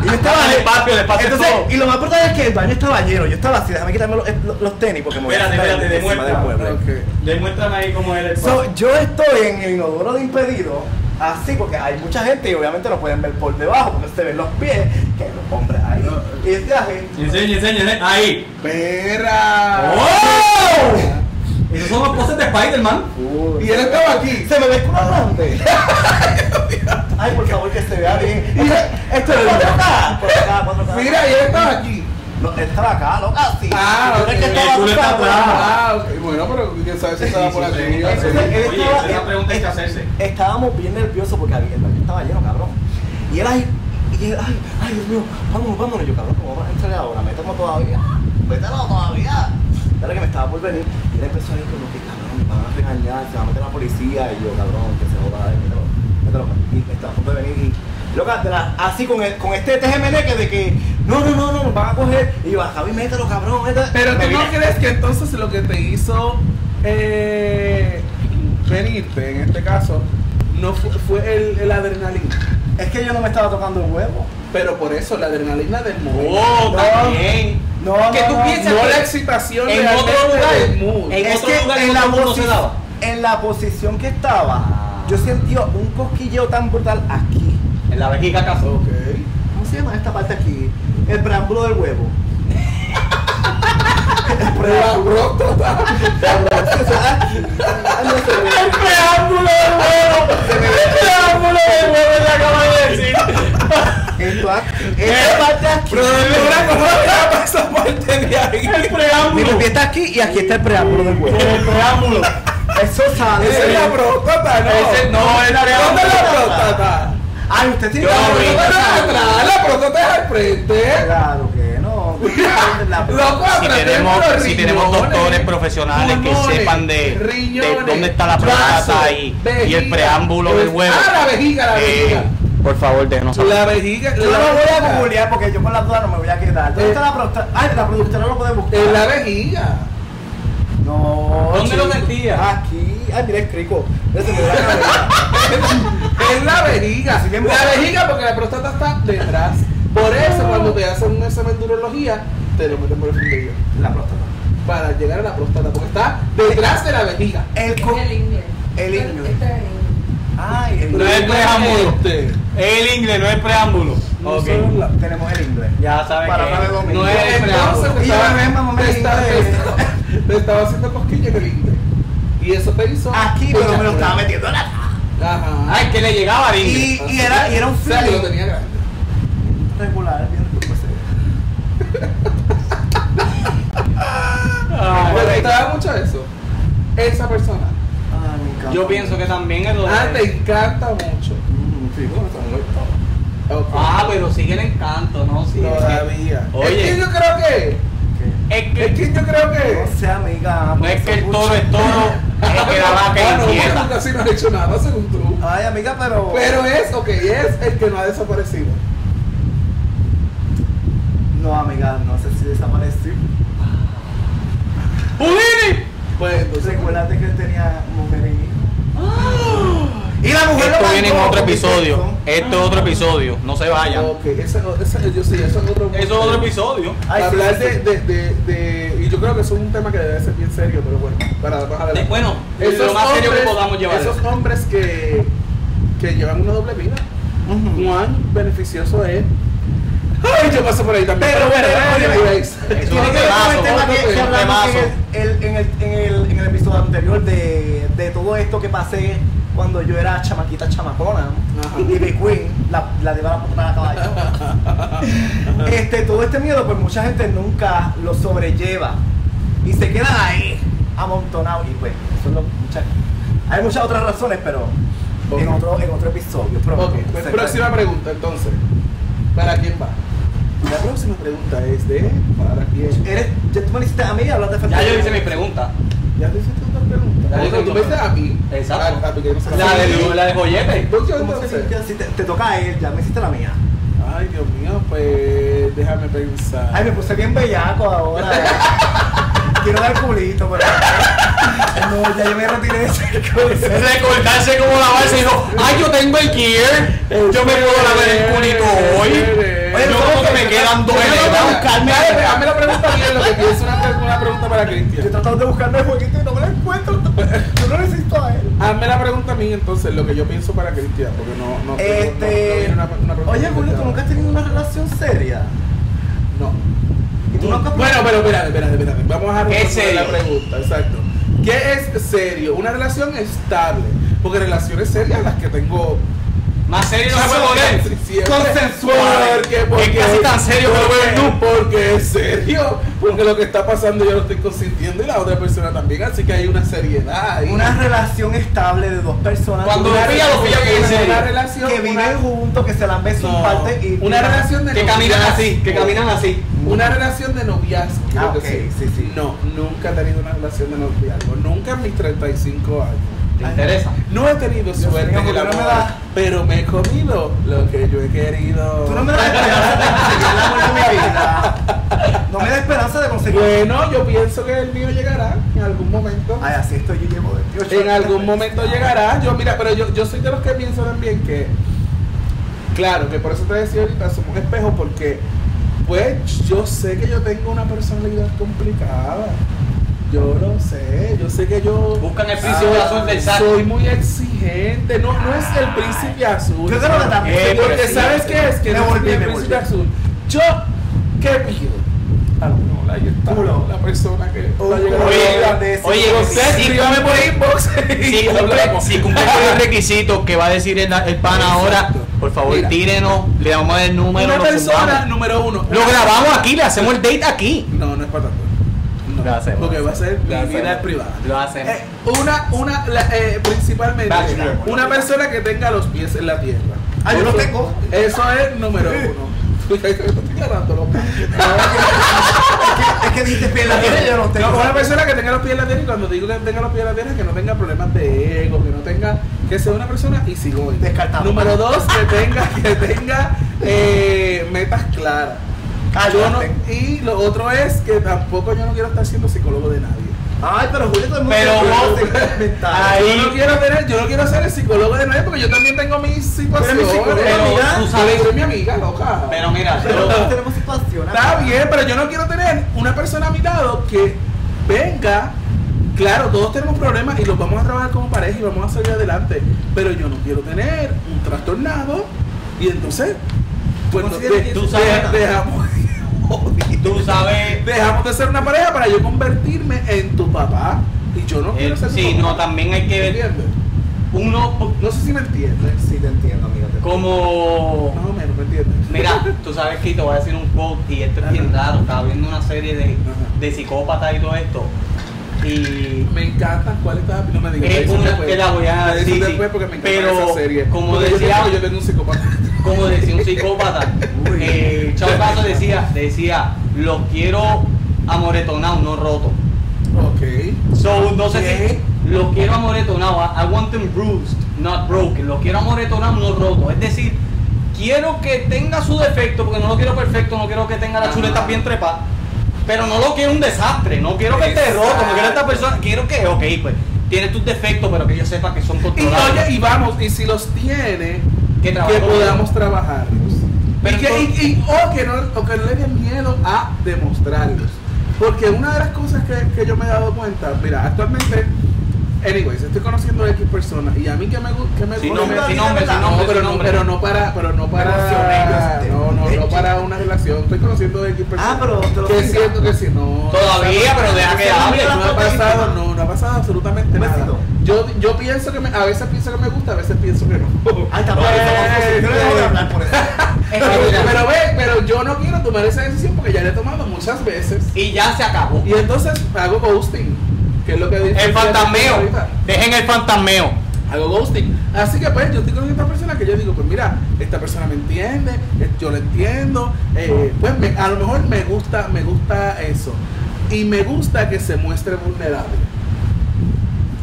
Y yo estaba espacio, el espacio Entonces, todo. y lo más brutal es que el baño estaba lleno. Yo estaba así, déjame quitarme los, los- los tenis porque me voy a Espérate. Ok. Demuéstrame ahí cómo era el So, yo estoy en el inodoro de impedido, así porque hay mucha gente y obviamente no pueden ver por debajo porque se ven los pies, que los hombres ahí. Y este así. Enseña, enseña, enseña. Ahí. Espera. ¡Oh! Esos son los poses de Spider-Man. Y él estaba aquí. Se me ve culo grande. Ay, por favor, que se vea bien. Esto es 4K. 4K, 4K. Mira, y él estaba aquí. No, él estaba acá, loca, sí. Ah, Yo era el que estaba atrás. Ah, ok. Bueno, pero quién sabe si estaba por aquí. Oye, estaba- esa es la pregunta que hay que hacerse. Estábamos bien nerviosos porque había- el baño estaba lleno, cabrón. Y él ahí, y él, ay, ay, Dios mío, vámonos, vámonos. Yo, cabrón, ¿cómo vamos a entrar ahora? Mételo todavía. Mételo todavía. Dale que me estaba por venir. Y él empezó a ir como que, cabrón, me van a regañar, se va a meter la policía. Y yo, cabrón, que se joda, mételo, mételo. Y estaba a punto de venir y, loca, de la- así con, el, con este TGMN que de que, no, no, no, no, nos van a coger. Y yo, Javi, mételo, cabrón, mételo. Pero tú no crees que entonces lo que te hizo eh, venirte, en este caso, no fue, fue el, el adrenalina. Es que yo no me estaba tocando el huevo. Pero por eso, la adrenalina del momento. Oh, No. también. No, que no, tú no, piensas no que la excitación en otro lugar, del mood. en es otro que lugar en la, se daba. en la posición que estaba, yo sentía un cosquilleo tan brutal aquí. En la vejiga casó. Ok. ¿Cómo se llama esta parte aquí? El preámbulo del huevo. el preámbulo. El preámbulo del huevo. El preámbulo del huevo le acaba de decir. Esto aquí. Esta parte aquí. Pero de esa parte de ahí. El Mi preámbulo. pipí está aquí y aquí está el preámbulo del huevo. El preámbulo. Eso sale. Esa es la próstata, ¿no? Ese- no, el ¿Dónde es la próstata? Ay, usted tiene la próstata al frente. Claro que no. La- Loco, Si tenemos, si tenemos doctores profesionales que sepan de, dónde está la próstata y, y el preámbulo del huevo. Ah, la vejiga, la Eh, vejiga. por favor, déjenos saber. La vejiga. Yo la no voy a googlear porque yo con las dudas no me voy a quedar. ¿Dónde Eh, está la productora? Ay, la productora lo puede buscar. En la vejiga. No. ¿Dónde lo sentías? Aquí. Ay, mira, es me da la cabeza. Es la vejiga. Así La vejiga porque la próstata está detrás. Por eso cuando te hacen un examen de urología, te lo meten por el fundillo. La próstata. Para llegar a la próstata, porque está detrás de la vejiga. El co- El inglés. El Este- inglés. Es el inglés. Ay, el No es el preámbulo. Este. El inglés, no el preámbulo. Tenemos el inglés. Ya sabes Para que hablar de domingo. no es el preámbulo. Y estaba, yo me mamá, me estaba- haciendo cosquilla en el inglés. Y eso te hizo. Aquí, pero me lo estaba metiendo en la. Ajá. Ay, que le llegaba inglés. Y, y era, y era un O sea, que lo tenía grande. regular, bien ¿Te gustaba mucho eso? Esa persona. Ah, me encanta. Yo pienso que también es lo de... Ah, te encanta mucho. Mm, sí, bueno, está muy bien. Ok. Ah, pero sigue el encanto, ¿no? Sí, Todavía. Oye. Es que yo creo que. Es Es que que yo creo que. No sé, amiga. no es que el toro es toro, que la vaca Ah, bueno, inquieta. casi no ha hecho nada según tú. Ay, amiga, pero. Pero es, ok, es el que no ha desaparecido. No, amiga, no sé si desapareció. ¡Pudini! Pues entonces. Recuérdate que él tenía mujer y hijo. Y la mujer Esto lo viene en otro episodio. Esto es otro episodio. No se vayan. Ok, ese, ese, yo sí, eso es otro. Eso es otro episodio. Ay, Hablar sí, de, sí. de, de, de- Y yo creo que eso es un tema que debe ser bien serio, pero bueno, para más adelante. Bueno, lo más serio que podamos llevar. Esos hombres que, que llevan una doble vida, Ujú. cuán beneficioso es. Ay, yo paso por ahí también. Pero, bueno, pero, oye, oye, Eso Tiene es que un ver con el tema que, que hablamos temazo. en el, en, el, en, el, en el episodio anterior de, de todo esto que pasé cuando yo era chamaquita chamacona Ajá. y Baby Queen, la, la de la puta de caballo. este, todo este miedo, pues mucha gente nunca lo sobrelleva y se quedan ahí amontonados. Y pues, eso es lo muchas, hay muchas otras razones, pero en, Ok. otro, en otro episodio. pronto. Ok, pues próxima pregunta entonces. ¿Para quién va? La próxima pregunta es de ¿para quién? Eres, ya tú me hiciste a mí hablar de Ya yo hice mi pregunta. ¿Ya te hiciste otra pregunta? Porque hice tú me dices a mí. Exacto. A, La de, la de joyete. Si te, te toca a él, ya me hiciste la mía. Ay, Dios mío, pues déjame pensar. Ay, me puse bien bellaco ahora. Quiero dar culito, pero. No, ya yo me retiré de ese. Recordarse cómo lavarse y dijo, ay, yo tengo el gear, yo me puedo lavar el culito hoy. Oye, Yo ¿sabes como que me quedan dos Yo hazme la pregunta bien, lo que quieres es una, pre- una pregunta para Yo he Cristian. tratado de buscarme el jueguito y no me lo encuentro. Yo no necesito a él. Hazme la pregunta a mí entonces, lo que yo pienso para Cristian, porque no, no, tengo- no- no Este. viene una, una pregunta Oye, Julio, ¿tú nunca has tenido una relación seria? No. ¿Y tú nunca has Bueno, pero espérate, espérate, espérate. Vamos a ¿Qué es responder la pregunta, exacto. ¿Qué es serio? Una relación estable. Porque relaciones serias las que tengo. Más serio no se puede poner. Siempre. Consensuales. Porque, Es casi tan serio que porque, porque es serio. Porque lo que está pasando yo lo estoy consintiendo y la otra persona también. Así que hay una seriedad. ahí. Una relación estable de dos personas. Cuando una lo pilla, lo pilla una, serio. una relación. que viven una- juntos, que se la su no, parte y una relación de Que caminan así, que caminan así. Una relación de noviazgo. Ah, decir. sí, sí. No, nunca he tenido una relación de noviazgo. Nunca en mis 35 años. ¿Te interesa? No he tenido suerte en el ¿por qué no amor, pero me he comido lo que yo he querido. Tú no me das esperanza de conseguir el amor de mi vida. No me da esperanza de conseguir. Bueno, yo pienso que el mío llegará en algún momento. Ay, así estoy, yo llevo 28 En algún momento llegará. Yo, mira, pero yo, yo soy de los que pienso también que, claro, que por eso te decía ahorita, somos un espejo, porque, pues, yo sé que yo tengo una personalidad complicada. Yo lo sé, yo sé que yo Buscan el príncipe azul del saco. soy muy exigente. No, no es el príncipe azul. Yo creo que también. Eh, porque sí, sabes sí. qué es que Me no es volví, el me príncipe volví. azul. Yo, ¿qué pido? Ah, no, ahí está la persona que Un va a llegar a culo Oye, oye, Escríbame por inbox. Si cumple, hablamos. si cumple con los requisitos que va a decir el, el pan ahora, por favor Mira. tírenos, le damos el número, Una persona, sumamos. número uno. Lo grabamos aquí, le hacemos el date aquí. No, no es para tanto. Lo hacemos. Porque va a ser mi vida privada. Lo hacemos. Eh, una, una, la- eh, principalmente, Bachelor. una persona que tenga los pies en la tierra. Ah, yo lo tengo. Eso es número uno. Estoy agarrando loca. Es que dijiste piel la tierra y yo no tengo. No, una persona que tenga los pies en la tierra y cuando digo que tenga los pies en la tierra que no tenga problemas de ego, que no tenga, que sea una persona easygoing. Descartado. Número dos, que tenga, que tenga eh, metas claras. Ah, Yo no- y lo otro es que tampoco yo no quiero estar siendo psicólogo de nadie. Ay, pero Julio, todo el mundo Pero vos-. Ahí- Yo no quiero tener, yo no quiero ser el psicólogo de nadie porque yo también tengo mis situaciones. psicólogo, pero amiga. tú sabes, soy mi amiga, loca. pero mira, Pero todos tenemos situaciones. Está bien, pero yo no quiero tener una persona a mi lado que venga. Claro, todos tenemos problemas y los vamos a trabajar como pareja y vamos a salir adelante. Pero yo no quiero tener un trastornado y entonces, pues no- de- tú sabes- dejamos, tú sabes, dejamos de ser una pareja para yo convertirme en tu papá. Y yo no quiero eh, ser tu sí, papá. no, también hay que ver, uno No sé si me entiendes. Sí, te entiendo, amiga. te como Más o menos, ¿me entiendes? Mira, tú sabes que te voy a decir un quote y esto es bien raro. Estaba viendo una serie de, de psicópatas y todo esto. Y Me encantan. ¿Cuál estaba? No me digas. Es me dices una después. que la voy a Me dices sí, sí. después porque me encanta Pero, esa serie. como Porque yo decía- yo tengo un psicópata. como decía un psicópata, eh, Chao Paso decía, decía, los quiero amoretonados, no rotos. Ok. So, no sé ¿Qué? si los quiero amoretonados. I, want them bruised, not broken. Los quiero amoretonados, no rotos. Es decir, quiero que tenga su defecto, porque no lo quiero perfecto, no quiero que tenga la Ajá. chuleta bien trepada. Pero no lo quiero un desastre, no quiero que esté roto, no quiero esta persona, quiero que, ok, pues, tiene tus defectos, pero que yo sepa que son Y controlables. oye, y vamos, y si los tiene, que que podamos trabajarlos. Pero y, que, y- y- o, que no, o que no le den miedo a demostrarlos. Porque una de las cosas que, que yo me he dado cuenta, mira, actualmente, anyways, estoy conociendo a X personas y a mí que me gusta, que me Sin gusta- nombre, me- sin nombre, sin no, nombre, pero sin no, pero no para, pero no para, Emociones, no, no, no este, para una relación. Estoy conociendo a X personas. Ah, pero te lo que siento que si no. Todavía, pero deja que hable. No ha pasado, no, no ha pasado absolutamente nada. Yo, yo pienso que me, a veces pienso que me gusta, a veces pienso que no. Ay, tampoco. Eh, Yo le dejo de hablar por eso. Es Pero, que mira, pero ve, pero yo no quiero tomar esa decisión porque ya la he tomado muchas veces. y ya se acabó. Y entonces hago ghosting, que es lo que dice El fantasmeo. Dejen el fantasmeo. Hago ghosting. Así que pues yo estoy con esta persona que yo digo, pues mira, esta persona me entiende, yo la entiendo, eh, pues me- a lo mejor me gusta, me gusta eso. Y me gusta que se muestre vulnerable.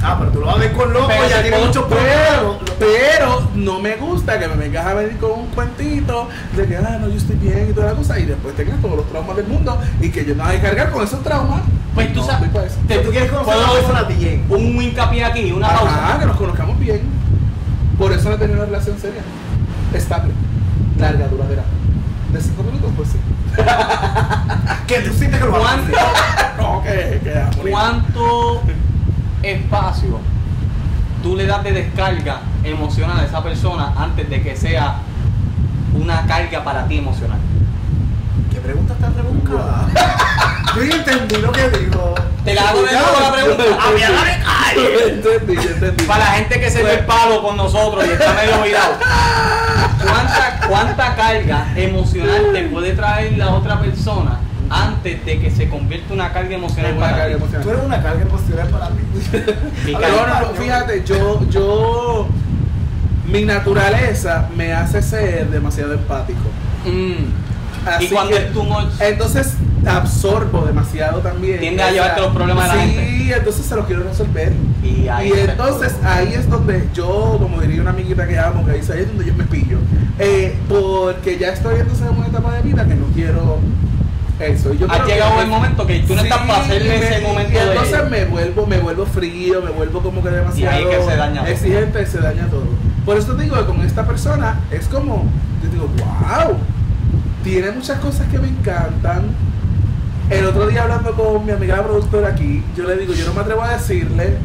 Ah, pero tú lo vas a ver con loco, Pero ya tiene muchos Pero, pero no me gusta que me vengas a venir con un cuentito de que, ah, no, yo estoy bien y toda la cosa, y después tengas todos los traumas del mundo y que yo no voy a cargar con esos traumas. Pues tú No, sabes, para eso. te- ¿Tú quieres conocer a una persona bien? un hincapié aquí, una Ajá, pausa. que nos conozcamos bien. Por eso no he tenido una relación seria. Estable. Larga, duradera. De cinco minutos, pues sí. Que tú sientes que lo vas a ¿Cuánto, hacer. No, que, que. ¿Cuánto espacio tú le das de descarga emocional a esa persona antes de que sea una carga para ti emocional? ¿Qué pregunta tan rebuscada? Yo ya entendí lo que dijo. Te la hago de nuevo la pregunta. Entendí, entendí. Para la gente que se ve el palo con nosotros y está medio olvidado. ¿Cuánta, ¿Cuánta carga emocional te puede traer la otra persona antes de que se convierta una carga emocional Una para carga ti? Tú eres una carga emocional para mí. Mi A carga- ver, No, no, fíjate, yo, yo, mi naturaleza me hace ser demasiado empático. Mm. Así y cuando que- es much, Entonces absorbo demasiado también. Tiende a llevarte los problemas de la sí, gente. entonces se los quiero resolver. y ahí y se- entonces ahí es donde yo, como diría una amiguita que amo, que dice, ahí es donde yo me pillo. Eh, porque ya estoy entonces en una etapa de vida que no quiero eso. Yo ha que- llegado el momento que tú no Sí, estás para hacerle ese momento y entonces de... me vuelvo, me vuelvo frío, me vuelvo como que demasiado Y ahí que se daña todo. exigente, se daña todo. Por eso te digo que con esta persona es como, yo digo, wow, tiene muchas cosas que me encantan. El otro día hablando con mi amiga productora aquí, yo le digo, yo no me atrevo a decirle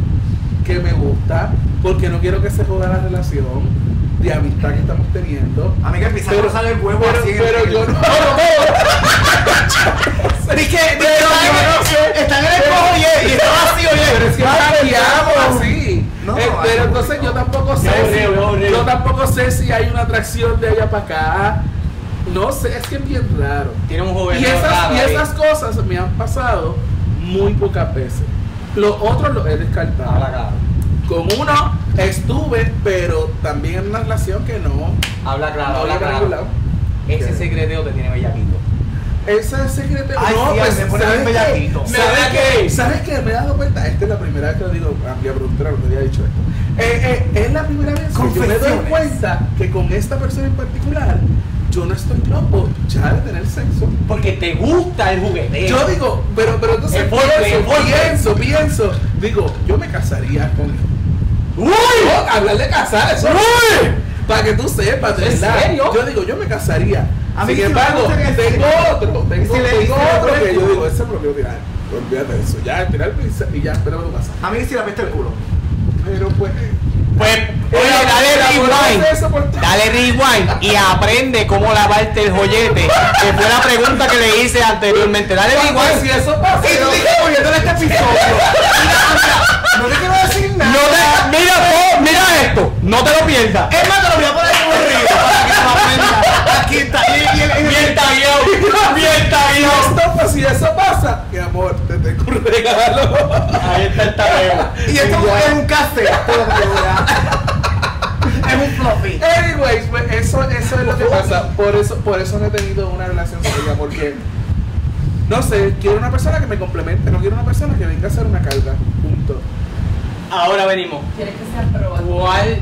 que me gusta, porque no quiero que se joda la relación de amistad que estamos teniendo. Amiga, empieza a Pero- rozar el huevo pero, así. el- pero yo no. Dije, no sé. Están en el cojo y y está vacío Pero es que así. No, Eh, ay, pero entonces no. yo tampoco sé. Yo tampoco sé si hay una atracción de allá para acá. No sé, es que es bien raro. Tiene un joven Y esas, raro y ahí. esas cosas me han pasado muy pocas veces. Lo otro lo he descartado. Con uno estuve, pero también en una relación que no. Habla claro, no habla claro. Ese ¿Qué? secreteo te tiene bellaquito. Ese es secreto. Ay, no, sí, pues, me pone ¿sabes bellaquito. ¿Me ¿Sabes da qué? ¿Sabes qué? Me he dado cuenta. Esta es la primera vez que lo digo. Ah, voy a preguntar, no había dicho esto. Eh, eh, es la primera vez que yo me doy Confesiones. cuenta que con esta persona en particular, yo no estoy loco ya de tener sexo. Porque te gusta el jugueteo. Yo digo, pero, pero entonces pienso, pienso, pienso, digo, yo me casaría con. ¡Uy! No, hablar de casar, eso ¡Uy! para que tú sepas, ¿En serio? Yo digo, yo me casaría. A Sin embargo, tengo otro, tengo, si le tengo otro que yo digo, ese me lo quiero tirar. Olvídate de eso, ya, tirar y ya, espérame tu casa. A mí sí la peste el culo. Pero pues. Pues, oye, Ella- dale rewind. Dale rewind y aprende cómo lavarte el joyete. Que fue la pregunta que le hice anteriormente. Dale rewind. si eso pasa, Y tú dices poniendo en este episodio. No te quiero decir. No te, mira, oh, mira esto. No te lo pierdas. Es más, te lo voy a poner como río para que. Aquí está. Y, y, y- Bien tagueado. Bien tagueado. esto, pues, si eso pasa, mi amor, te tengo un regalo. Ahí está el tagueo. y esto es un vea. Es un floppy. Anyways, pues eso, eso es lo que pasa. Por eso, por eso no he tenido una relación seria, porque no sé, quiero una persona que me complemente, no quiero una persona que venga a hacer una carga. Punto. Ahora venimos. Quieres que sea proactivo. ¿Cuál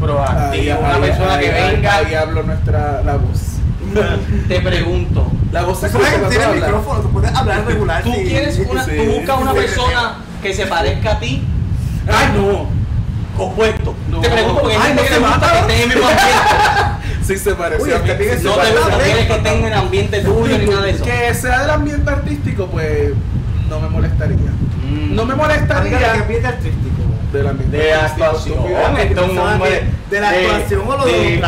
proactivo? Una ahí, persona que venga. Ahí hablo nuestra la voz. Te pregunto. La voz escucha cuando tienes hablas. micrófono, tú puedes hablar regular. ¿Tú quieres una, sí, tú buscas una sí. persona que se parezca a ti? Ay, no. Opuesto. No. Te pregunto porque hay Ay, gente no que le gusta que esté en el mismo ambiente. Sí se parece Uy, a mí. este se No te gusta, quieres que en el ambiente tuyo ni nada de eso. Que sea del ambiente artístico, pues no me molestaría. Mm. No me Amiga, ¿de qué molestaría ambiente artístico? De artístico, actuación. estúpida. Esto es un hombre que de la actuación o lo de de-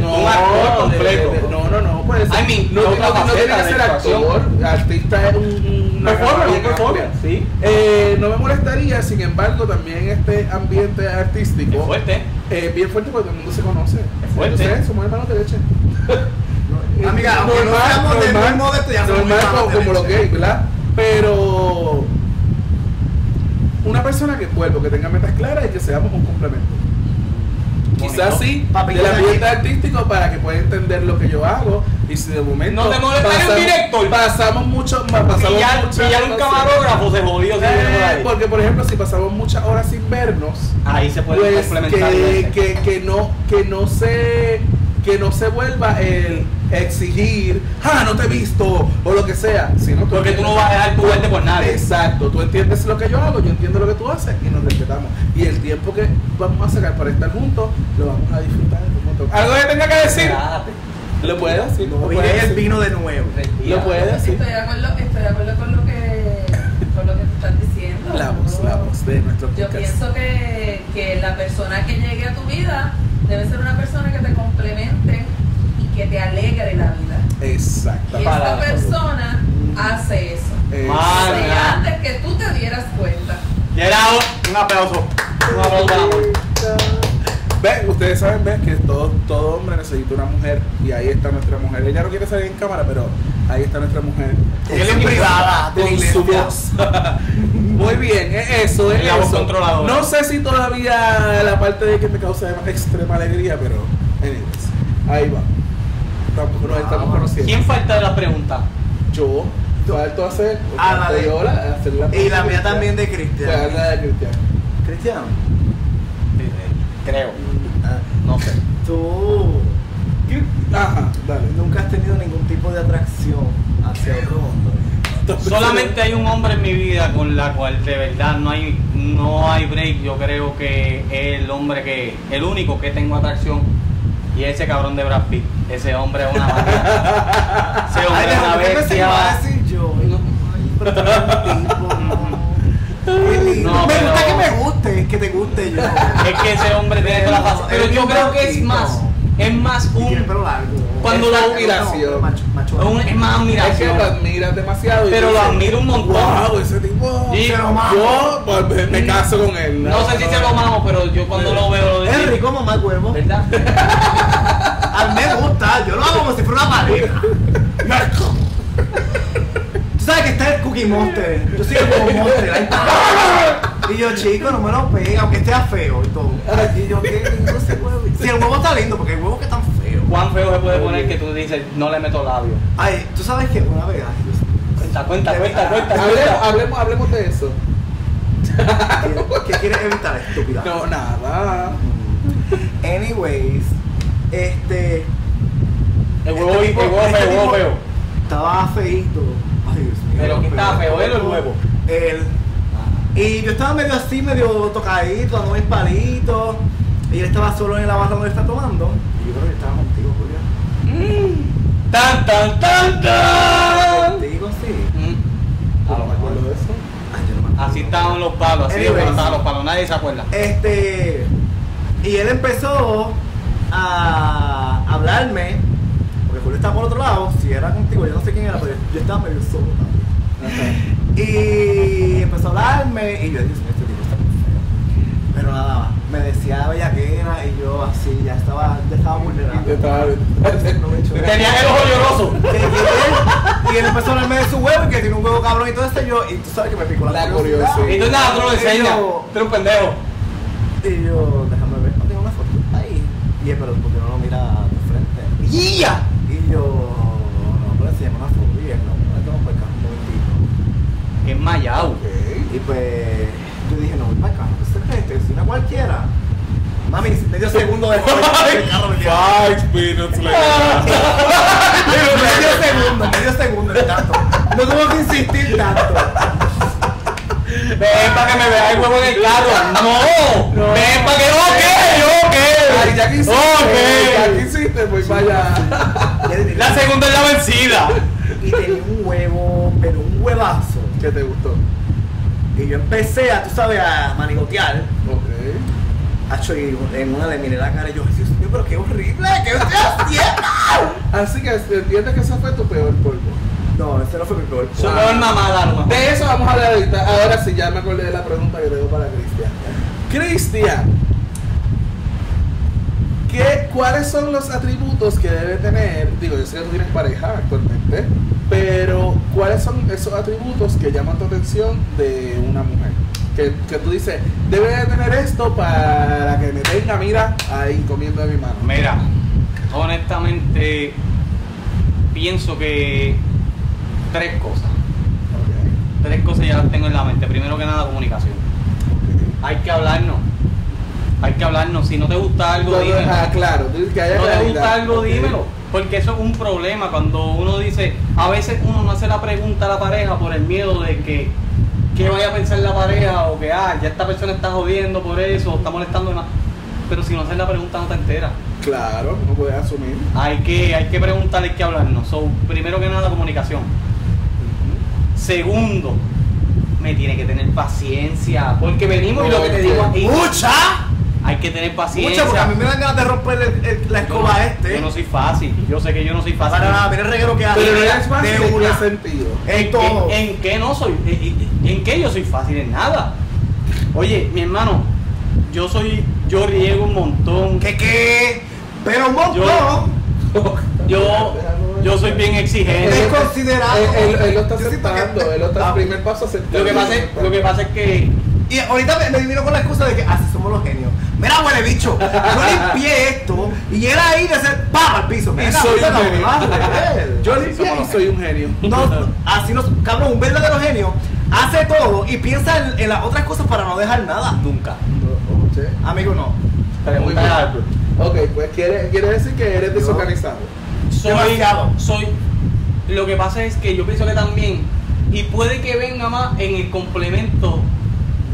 No, un actor de- completo. de- no, no, no, puede ser. I mean, no, no, no tiene que de ser actuación. actor. Artista es un, amplia. sí. Eh, no me molestaría, sin embargo, también este ambiente artístico fuerte. eh, bien fuerte porque todo el mundo se conoce. Es fuerte. Somos hermanos de leche. Amiga, aunque no seamos del mismo de esto, ya somos hermanos como, de leche. gays, ¿verdad? Pero una persona que vuelvo, que tenga metas claras y que seamos un complemento. Quizás sí, Papi, del ambiente aquí- artístico para que pueda entender lo que yo hago y si de momento No te molestaría un director. pasamos mucho más pasamos Pillar, muchas- pillar un camarógrafo se jodió Eh, porque por ejemplo si pasamos muchas horas sin vernos Ahí se puede pues complementar. que, que no que no se que no se vuelva el exigir ah no te he visto o lo que sea sino Porque tú no vas a dejar tu verte por nadie. exacto tú entiendes lo que yo hago yo entiendo lo que tú haces y nos respetamos. Y el tiempo que vamos a sacar para estar juntos lo vamos a disfrutar algo que tenga que decir lo puede decir No lo puede el vino de nuevo. lo puede decir. Estoy de acuerdo, estoy de acuerdo con lo que, con lo que tú estás diciendo. la voz la voz de nuestro Yo podcast. pienso que, que la persona que llegue a tu vida debe ser una persona que te complemente y que te alegre la vida. exacto Y esta persona hace eso. Madre. Desde antes que tú te dieras cuenta. Gerardo, un aplauso. Un aplauso. Ven, ustedes saben, ven que todo, todo hombre necesita una mujer y ahí está nuestra mujer. Ella no quiere salir en cámara, pero ahí está nuestra mujer. Él es privada Con su voz. Muy bien, es eso, es La voz controladora. No sé si todavía la parte de que me causa extrema alegría, pero anyways, ahí va. Estamos, nos estamos conociendo. ¿Quién falta de la pregunta? Yo, falto hacer, Ah, la de- yo la- hacer la Y la mía también de Pues, Cristian. la de Cristian. Cristian, Creo. Tú Ajá, dale. nunca has tenido ningún tipo de atracción hacia otro hombre. Solamente hay un hombre en mi vida con la cual de verdad no hay no hay break. Yo creo que es el hombre que el único que tengo atracción y ese cabrón de Brad Pitt. Ese hombre es una. Ese hombre Ay, es una ¿por qué pensé que iba a bestia. yo? Ay, pero tú eres un tipo. Qué lindo. No, me gusta que me guste, que te guste yo. Es que ese hombre tiene toda la fase. Pero yo creo que es más es más un. Cuando lo- admiración. Un- es más Es que admiración. lo admiras demasiado. Pero lo admiro un montón. Wow, ese tipo. Y- Se lo mamo. Yo pues, me, caso con él. No sé si se lo mamo, pero yo cuando lo veo Es rico mamá huevo. ¿Verdad? A mí me gusta, yo lo hago como si fuera una pareja. Sabes que está el Cookie Monster. Yo soy como Monster. ahí está. Y yo, chico, no me lo pega, aunque esté feo y todo. Y yo, qué lindo ese huevo. Si el huevo está lindo, porque el huevo que tan feo. ¿Cuán feo se puede poner que tú dices, no le meto labio? Ay, tú sabes que una vez. Cuenta, cuenta, cuenta, verdad. cuenta, Hablemos, hablemos, de eso. ¿Qué quieres evitar, estúpida? No, nada. Anyways, este. El huevo, este el huevo este feo, el huevo tipo feo. Estaba feíto. Pero ¿qué estaba feo, él o el huevo? Él. Y yo estaba medio así, medio tocadito, dando mis palitos. Y él estaba solo en la barra donde está tomando. Y yo creo que estaba contigo, Julia. Mm. Tan, tan, tan, tan. Contigo, sí. Mm. Yo no me acuerdo de eso. Ay, yo no me. Así estaban los palos, así Anyways. estaban los palos, nadie se acuerda. Este. Y él empezó a hablarme. Porque estaba por otro lado. Si era contigo, yo no sé quién era, pero yo estaba medio solo también. Y empezó a hablarme. Y yo dije, este tipo está muy feo. Pero nada, me decía bellaquera. Y yo así, ya estaba, ya estaba vulnerable. estaba- No me Tenía el ojo lloroso. Y él empezó a hablarme de su huevo y que tiene un huevo cabrón y todo esto. Y yo, y tú sabes que me picó la, La curiosidad. curiosidad. Y tú nada, tú lo enseñas. Tú eres un pendejo. Y yo, déjame ver, no tengo una foto ahí. Y él, pero ¿por qué no lo mira de frente? ¡Ya! Yo, no, se llama él no, no un. Que es mayao. Y pues, yo dije, no, para acá, ¿qué se Si una cualquiera. Mami, medio segundo el carro Five minutes later. medio segundo, medio segundo, el tanto. No tuvo que insistir tanto. Ven para que me veas el huevo en el carro. No. Ven para que. Ok, ok. Ay, ya que Ok. Hiciste, voy para allá. La segunda es la vencida. Y tenía un huevo, pero un huevazo. ¿Qué te gustó? Y yo empecé a, tú sabes, a manigotear. Ok. Hacho, y en una le miré la cara y yo, Dios mío, pero qué horrible, ¿qué estoy haciendo? Así que entiendes que ese fue tu peor polvo. No, ese no fue mi peor. Su peor mamada. De eso vamos a hablar ahorita. Ahora sí, ya me acordé de la pregunta que tengo para Cristian. Cristian, ¿qué, ¿cuáles son los atributos que debe tener? Digo, yo sé que tú tienes pareja actualmente, pero ¿cuáles son esos atributos que llaman tu atención de una mujer? Que, que tú dices, debe de tener esto para que me tenga, mira, ahí comiendo de mi mano. Mira, honestamente, pienso que tres cosas. Tres cosas ya las tengo en la mente. Primero que nada, comunicación. Hay que hablarnos. Hay que hablarnos. Si no te gusta algo, dímelo. ah, claro, que haya no te gusta algo, dímelo. Porque eso es un problema cuando uno dice, a veces uno no hace la pregunta a la pareja por el miedo de que qué vaya a pensar la pareja o que ah, ya esta persona está jodiendo por eso, o está molestando más. Pero si no haces la pregunta no te enteras. Claro, no puedes asumir. Hay que, hay que preguntar, hay que hablarnos. So, primero que nada, comunicación. Segundo, me tiene que tener paciencia. Porque venimos y lo que te digo aquí, ¡Mucha! Hay que tener paciencia. Mucha, porque a mí me dan ganas de romper el- el- la escoba no- este. Yo no soy fácil. Yo sé que yo no soy fácil. Para nada, mira el reguero que hace. Pero no es fácil de en una. qué sentido. En todo. ¿En, en qué no soy? ¿En, en qué yo soy fácil? En nada. Oye, mi hermano, yo soy, yo riego un montón. ¿Qué qué? Pero un montón. Yo- Yo, yo soy bien exigente. Desconsiderado. Él, él- él lo está que- aceptando, él lo está Ah. el primer paso aceptando. Lo que pasa es, lo que pasa es que Y ahorita me, me vino con la excusa de que así somos los genios. Mira, huele bicho, yo limpié esto y él ahí de hacer ¡pam! al piso. Y Mira, soy un genio. él. Yo Así limpié y soy un genio. No, así no, cabrón, un verdadero genio hace todo y piensa en, en las otras cosas para no dejar nada. nunca. Amigo, no. A Albert. Ok, pues quiere, quiere decir que eres desorganizado. Soy, Demasiado. soy. Lo que pasa es que yo pienso que también, y puede que venga más en el complemento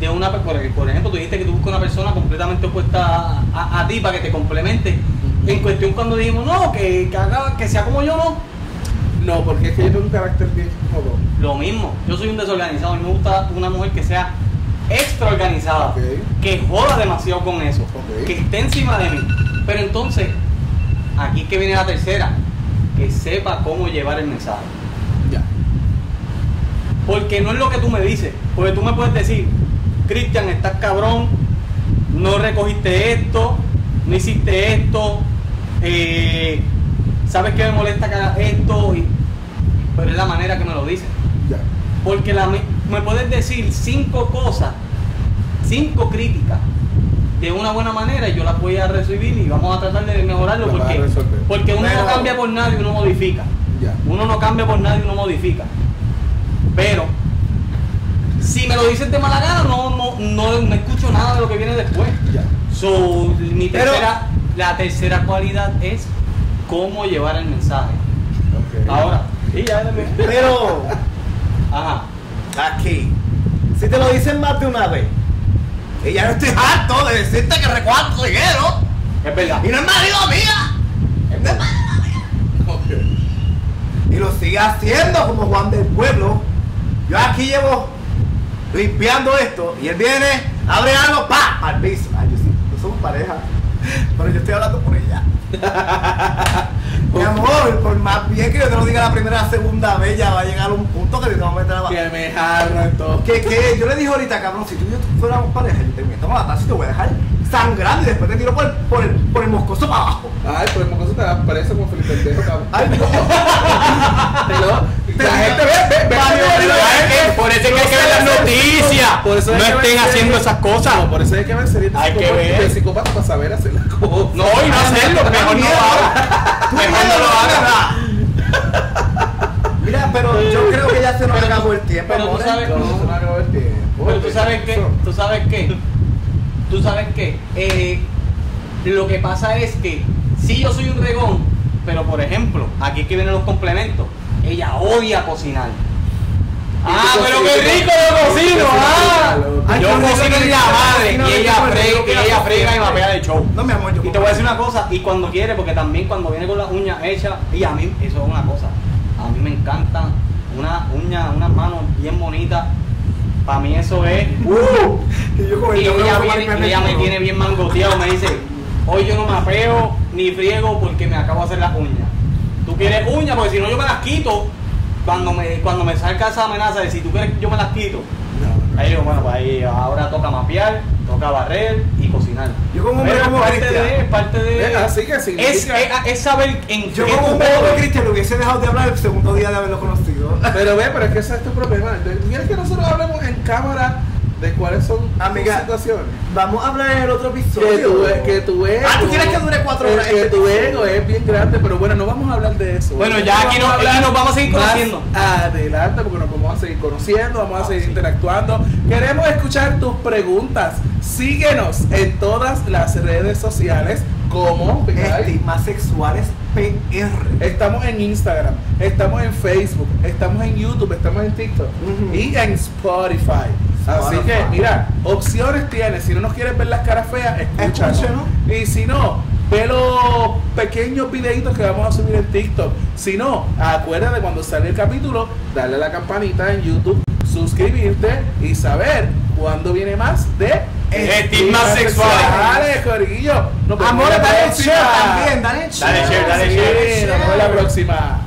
de una por, ejemplo, tú dijiste que tú buscas una persona completamente opuesta a, a- a ti para que te complemente. En cuestión cuando dijimos, no, que, que, haga- que sea como yo, no. No, porque es que yo tengo un carácter bien jodón. Lo mismo, yo soy un desorganizado, mí me gusta una mujer que sea extra organizada, que joda demasiado con eso, que esté encima de mí. Pero entonces, aquí es que viene la tercera, que sepa cómo llevar el mensaje. Ya. Porque no es lo que tú me dices, porque tú me puedes decir, Cristian, estás cabrón, no recogiste esto, no hiciste esto, eh, sabes que me molesta esto, y- pero es la manera que me lo dices. Ya. Porque la, me puedes decir cinco cosas cinco críticas de una buena manera y yo las voy a recibir y vamos a tratar de mejorarlo porque, uno Pero- no cambia por nadie, uno modifica. Uno no cambia por nadie, uno modifica. Pero si me lo dices de mala gana, no, no, escucho nada de lo que viene después. Ya. So, mi Pero- tercera, la tercera cualidad es cómo llevar el mensaje. Ahora, y ya, dame. Pero Ajá. aquí, si te lo dicen más de una vez, y ya no estoy harto de decirte que recuerdo dinero Es verdad. y no es marido mía. Es verdad. Ok. y lo sigue haciendo como Juan del Pueblo. Yo aquí llevo limpiando esto y él viene, abre algo, pa, al piso. Ay, yo sí, no somos pareja, pero yo estoy hablando por ella. Mi amor, por más bien que yo te lo diga la primera la segunda vez, ya va a llegar un punto que te vamos a meter la Que me jarro en todo. que, que yo le dije ahorita, cabrón, si tú y yo fuéramos pareja, yo te meto la taza y te voy a dejar sangrando y después te tiro por el, por el, por el moscoso para abajo. Ay, por el mocoso te preso como Felipe cabrón. Ay, no. La gente ve, ve, ve. Que por eso es que hay que ver las noticias. Por eso hay No que estén series. haciendo esas cosas. No, por eso hay que ver series de Hay que psicópatas- ver. de psicópatas para saber hacer las cosas. No, y no hacerlo, mejor no lo haga. Mejor no lo haga. Mira, pero yo creo que ya se nos acabó el tiempo, pero tú sabes- No, no se me acabó el tiempo. Pero tú sabes qué, tú sabes qué, tú sabes qué, Eh, lo que pasa es que si yo soy un regón, pero por ejemplo, aquí es que vienen los complementos, ella odia cocinar. Ah, pero qué rico yo cocino, ah. Yo cocino en la madre y ella frega, ella frega y me pega de show. No, mi amor, yo Y te voy a decir una cosa, y cuando quiere, porque también cuando viene con las uñas hechas, y a mí, eso es una cosa, a mí me encantan unas uñas, unas manos bien bonitas, para mí eso es... Uh, y ella, viene, ella me tiene bien mangoteado, me dice, hoy yo no me apeo ni friego porque me acabo de hacer las uñas. Tú quieres uñas, porque si no yo me las quito, cuando me, cuando me salga esa amenaza de si tú quieres yo me las quito. No, no. Ahí digo, bueno, pues ahí ahora toca mapear, toca barrer y cocinar. Yo como es como parte Cristian. de, es parte de... Así que es, significa. es, es saber en Yo qué como un jodes. Cristian lo hubiese dejado de hablar el segundo día de haberlo conocido. Pero ve, pero es que ese es tu problema. ¿Quieres que nosotros hablemos en cámara de cuáles son Amiga, tus situaciones? Vamos a hablar en el otro Que episodio. tu, que tu ego. Ah, ¿tú quieres que dure cuatro horas Que este tu ego es bien grande, pero bueno, no vamos a hablar de eso. Bueno, ya aquí vamos no- aquí nos vamos a seguir conociendo. Adelante, porque nos vamos a seguir conociendo, vamos a Ah, seguir sí. interactuando. Queremos escuchar tus preguntas. Síguenos en todas las redes sociales como Estigmas sexuales PR. Estamos en Instagram, estamos en Facebook, estamos en YouTube, estamos en TikTok Ujú. y en Spotify. Así que, mira, opciones tienes. Si no nos quieres ver las caras feas, escúchanos. Y si no, ve los pequeños videitos que vamos a subir en TikTok. Si no, acuérdate cuando sale el capítulo, darle a la campanita en YouTube, suscribirte y saber cuándo viene más de Estigmas sexuales. Nos vemos Amores, la dale share también, dale share. Dale share, dale share. nos vemos la próxima.